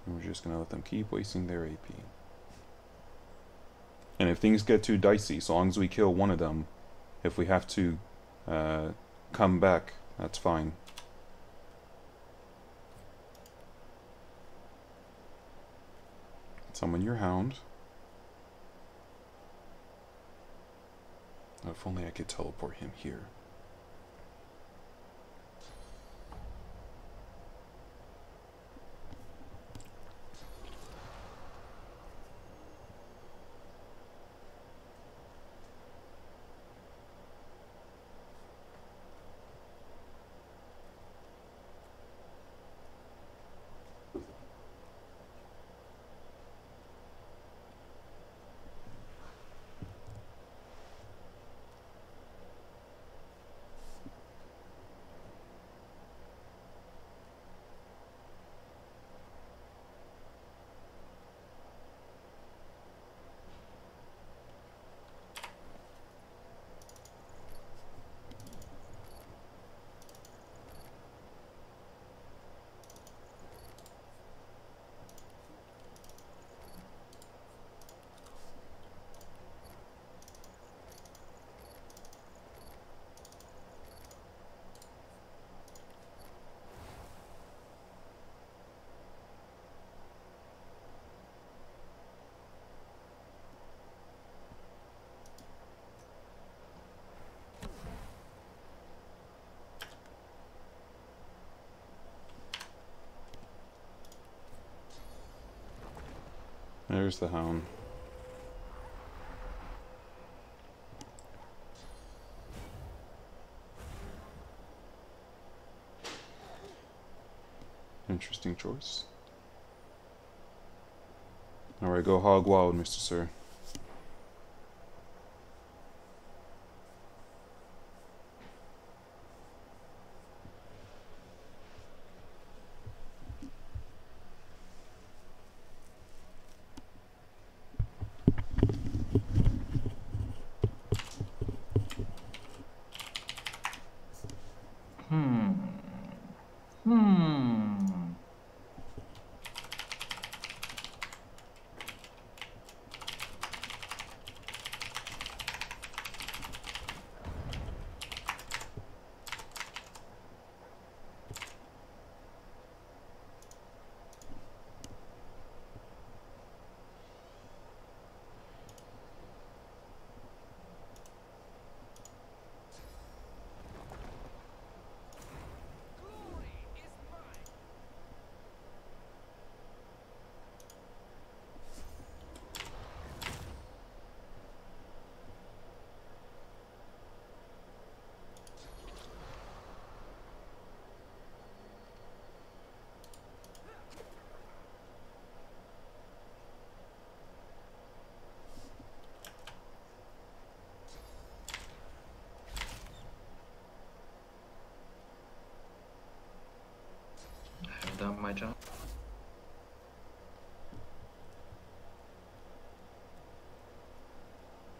We're just gonna let them keep wasting their AP. And if things get too dicey, so long as we kill one of them, if we have to uh, come back, that's fine. Summon your hound. Oh, if only I could teleport him here. There's the hound. Interesting choice. Alright, go hog wild, Mr. Sir. Hmm. Hmm.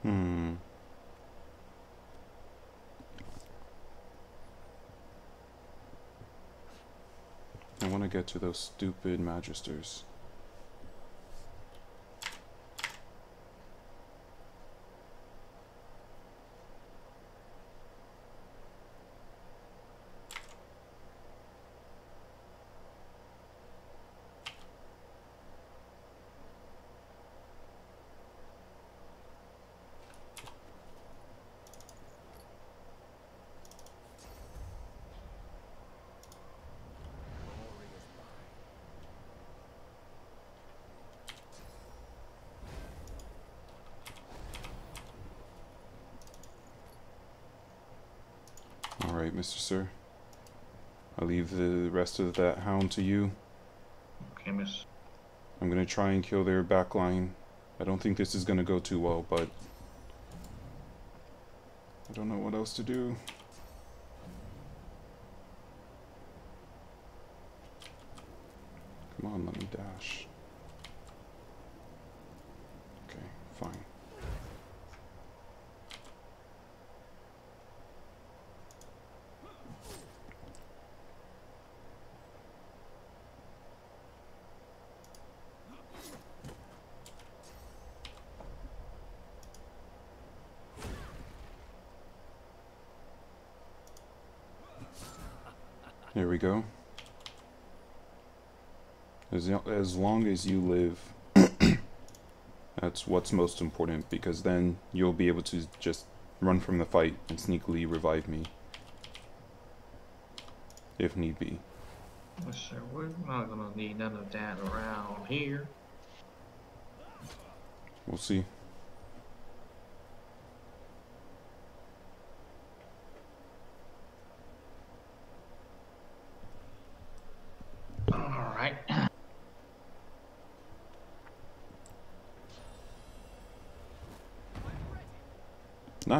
Hmm. I want to get to those stupid magisters. of that hound to you. Okay, miss. I'm going to try and kill their back line. I don't think this is going to go too well, but... I don't know what else to do. Come on, let me dash. As, long as you live, that's what's most important because then you'll be able to just run from the fight and sneakily revive me. If need be. Yes, sir. We're not gonna need none of that around here. We'll see. Alright.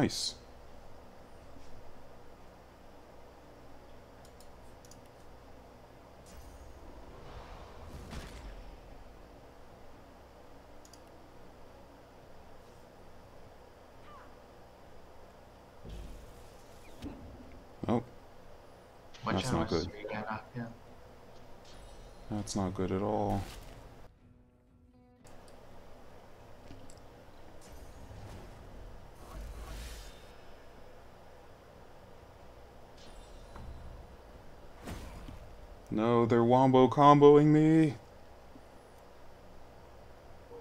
Nice. Oh, That's not good. sir. You got knocked down. that's not good at all. No, they're wombo comboing me.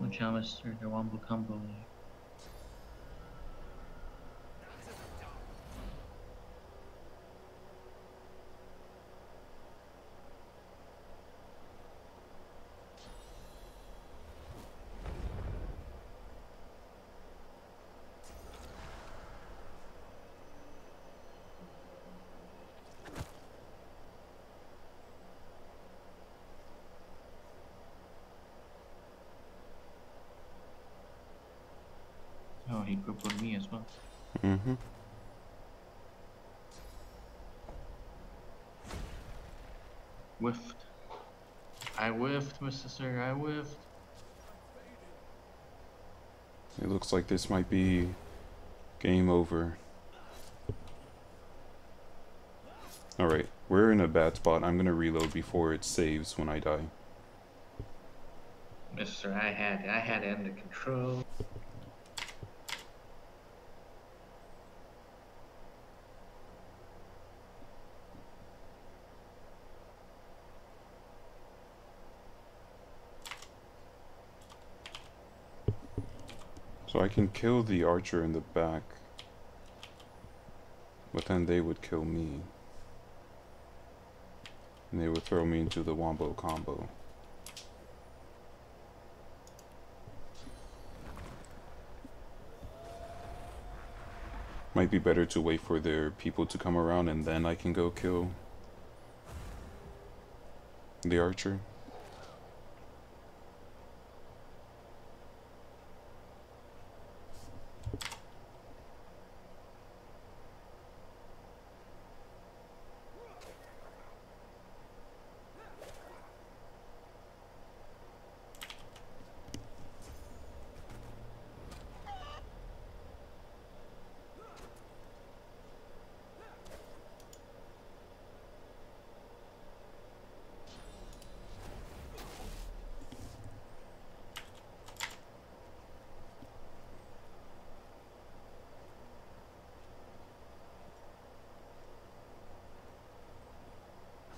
Watch out, Mr. The Wombo combo. Oh, he crippled me as well. Mm-hmm. Whiffed. I whiffed, Mr. Sir. I whiffed. It looks like this might be game over. Alright, we're in a bad spot. I'm gonna reload before it saves when I die. Mister, I had. I had it under control. Can kill the archer in the back. But then they would kill me. And they would throw me into the wombo combo. Might be better to wait for their people to come around and then I can go kill the archer.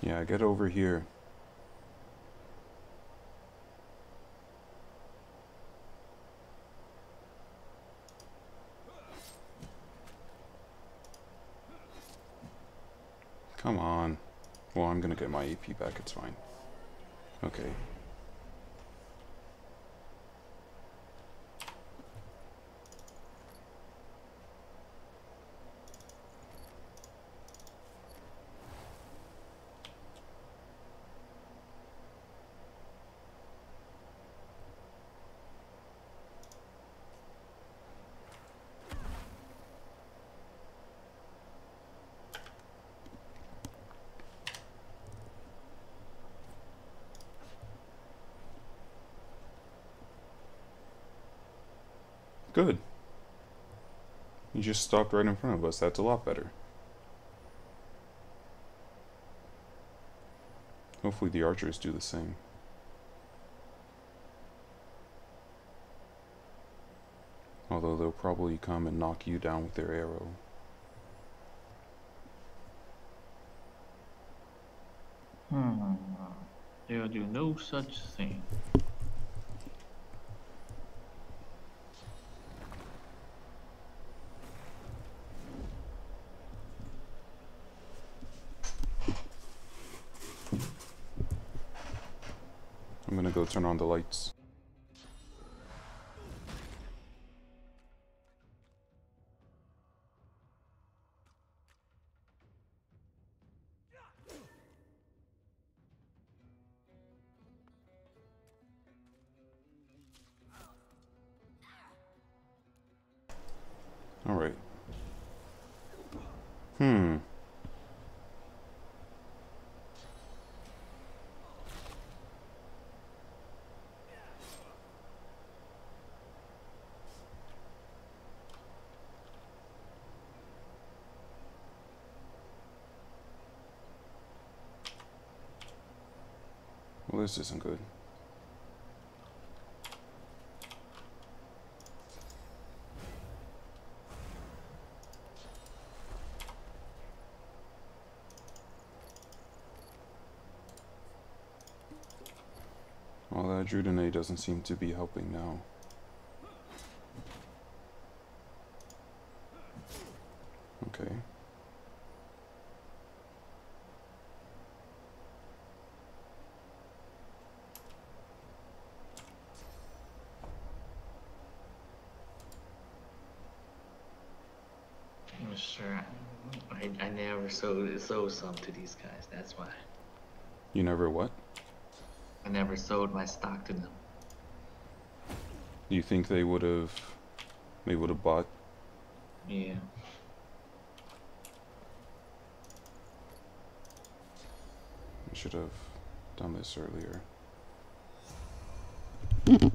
Yeah, get over here. Come on. Well, I'm gonna get my AP back, it's fine. Okay. Just stopped right in front of us. That's a lot better. Hopefully the archers do the same. Although they'll probably come and knock you down with their arrow. Hmm. They'll do no such thing. I'm gonna go turn on the lights. Alright. Hmm. Well, this isn't good. Well, that Drudanae doesn't seem to be helping now. Okay. I'm sure. I, Sold sold some to these guys. That's why You never what? I never sold my stock to them. You think they would have they would have bought Yeah. I should have done this earlier.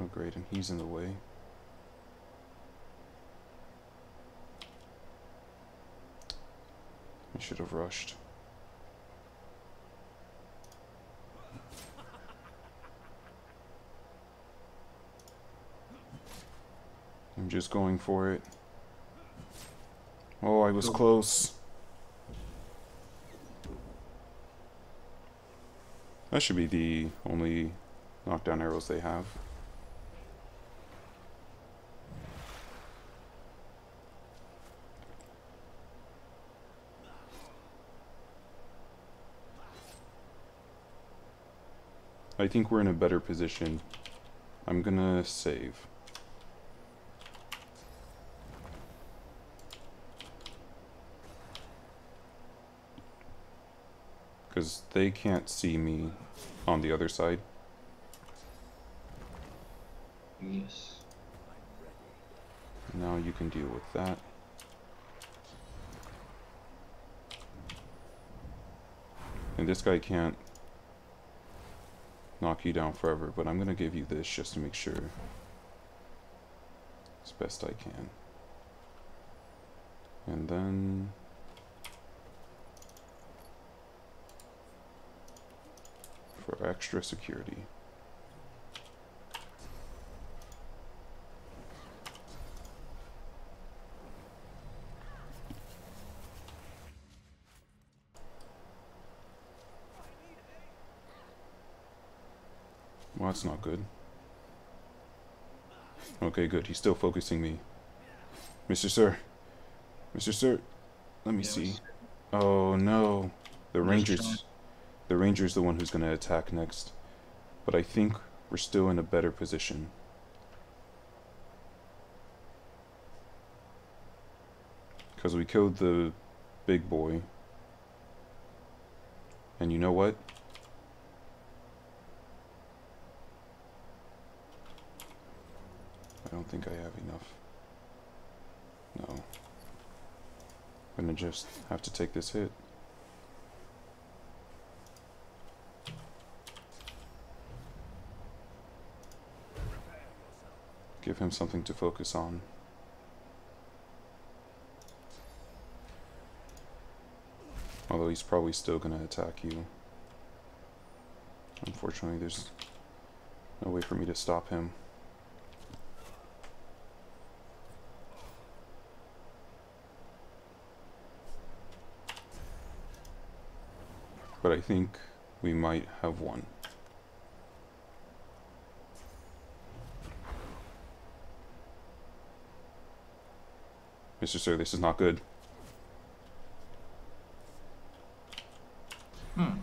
Oh great, and he's in the way. I should have rushed. I'm just going for it. Oh, I was close. That should be the only knockdown arrows they have. I think we're in a better position. I'm gonna save. Because they can't see me on the other side. Yes. Now you can deal with that. And this guy can't knock you down forever, but I'm gonna give you this just to make sure. As best I can. And then... For extra security. Well, that's not good. Okay, good. He's still focusing me. Mr. Sir. Mr. Sir. Let me Yes. see. Oh, no. The Ranger's... The Ranger's the one who's going to attack next. But I think we're still in a better position. Because we killed the big boy. And you know what? think I have enough. No. I'm gonna just have to take this hit. Give him something to focus on. Although he's probably still gonna attack you. Unfortunately, there's no way for me to stop him. But I think we might have won. Mr. Sir, this is not good. Hmm.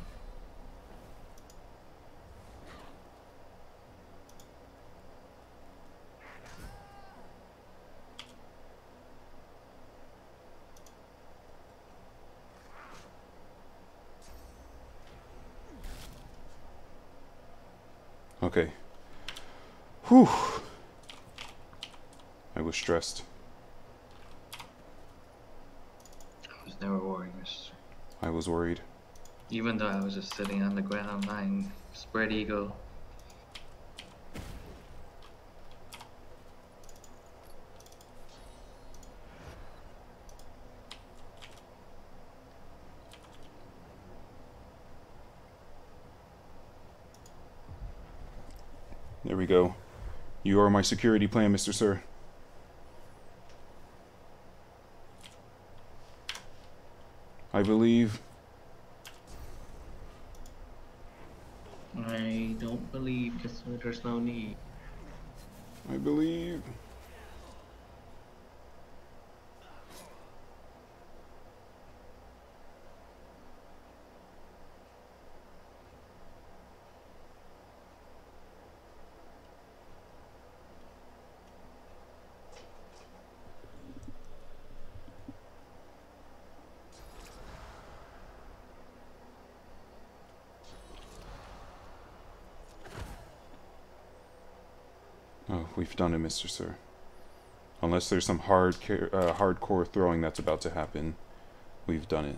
Okay. Whew. I was stressed. I was never worried, Mr. I was worried. Even though I was just sitting on the ground lying spread eagle. There we go. You are my security plan, Mr. Sir. I believe. I don't believe this, there's no need. I believe. It, Mr. Sir. Unless there's some hard uh, hardcore throwing that's about to happen, we've done it.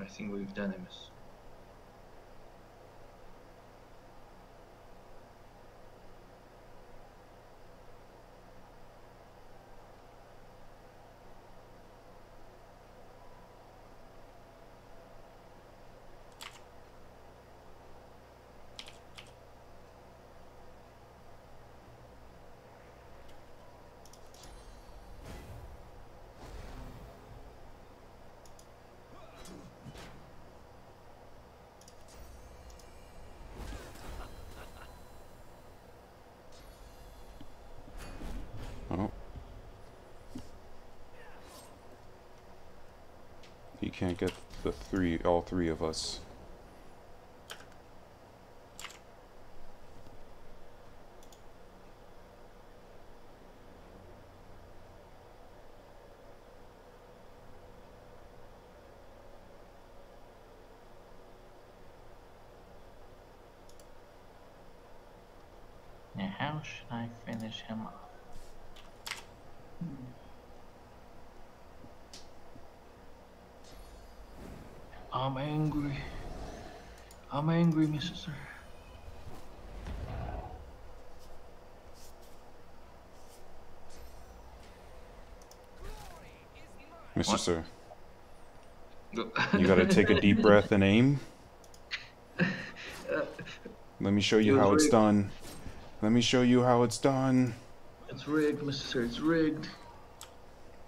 I think we've done it. Oh. He can't get the three, all three of us. Now, how should I finish him off? I'm angry. I'm angry, Mr. Sir. Mr. What? Sir, you gotta take a deep breath and aim. Let me show you It how it's done. Let me show you how it's done. It's rigged, Mr. Sir. It's rigged.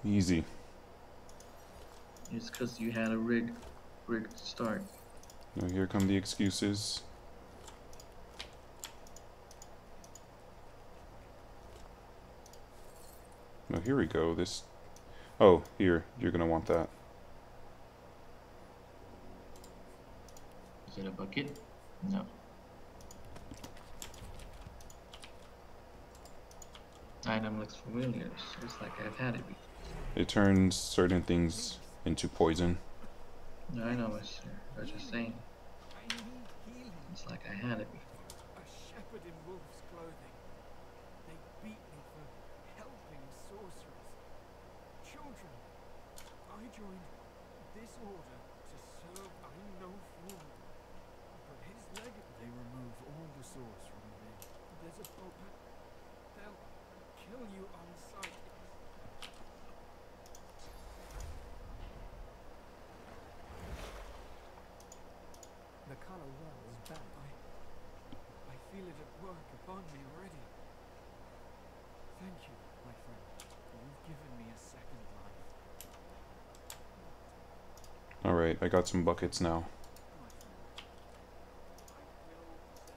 Easy. It's because you had a rigged, rigged start. Now here come the excuses. Oh, here we go. This. Oh, here. You're gonna want that. Is it a bucket? No. Item looks familiar. It's like I've had it before. It turns certain things into poison. No, I know, Mr. I was just saying. I need healing. It's like I had it before. A shepherd in wolf's clothing. They beat me for helping sorcerers, children. I joined this order to serve I know fool. But his legacy. They remove all the source from within. There's a problem. They'll kill you on sight. The color well is bad. I, I feel it at work upon me already. Thank you, my friend. You've given me a second life. Alright, I got some buckets now. My friend. I will settle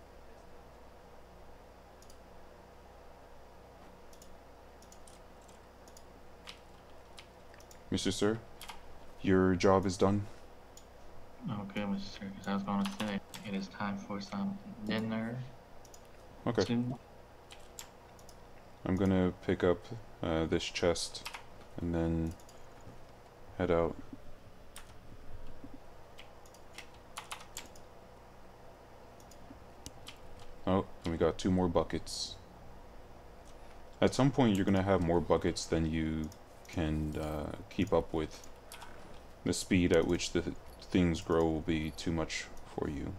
this now. Mr. Sir, your job is done. Okay, Mr. Circus. I was gonna say it is time for some dinner Okay. soon. I'm gonna pick up uh, this chest and then head out. Oh, and we got two more buckets. At some point, you're gonna have more buckets than you can uh, keep up with. The speed at which the th- things grow will be too much for you.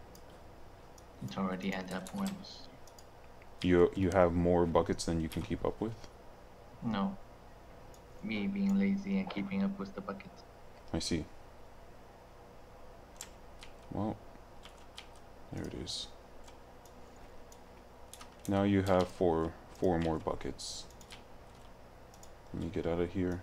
It's already at that point. You you have more buckets than you can keep up with. No. Me being lazy and keeping up with the buckets. I see. Well, there it is. Now you have four four more buckets. Let me get out of here.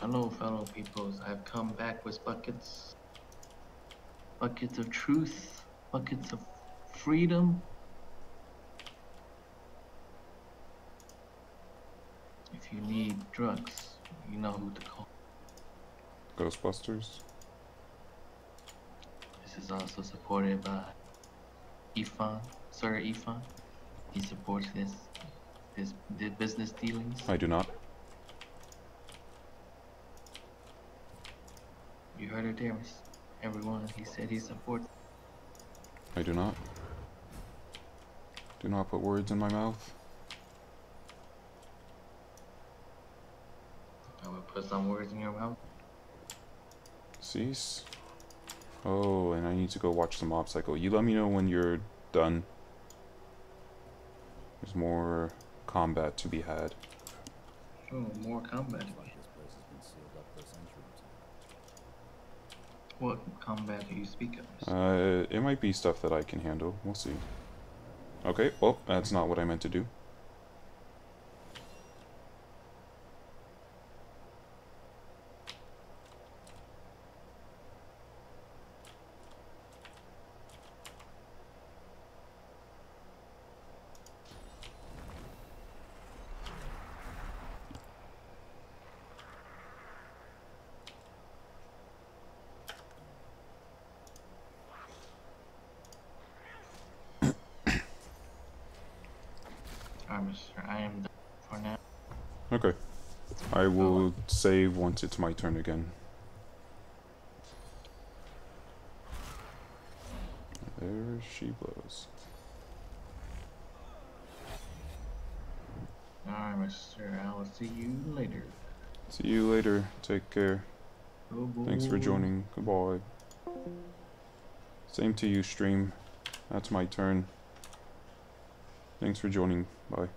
Hello, fellow peoples. I've come back with buckets. Buckets of truth. Buckets of freedom. If you need drugs, you know who to call. Ghostbusters. This is also supported by Ifan, Sir Ifan. He supports this, this, this business dealings. I do not. You heard it there. Everyone, he said he supports. I do not. Do not put words in my mouth. I will put some words in your mouth. Cease. Oh, and I need to go watch the mob cycle. You let me know when you're done. There's more combat to be had. Oh, more combat. Looks like this place has been sealed up for centuries. What combat do you speak of? Uh, it might be stuff that I can handle. We'll see. Okay, well, that's not what I meant to do. Alright, mister. I am done for now. Okay. I will save once it's my turn again. There she blows. Alright, mister. I will see you later. See you later. Take care. Oh, Thanks for joining. Goodbye. Same to you, stream. That's my turn. Thanks for joining. Bye.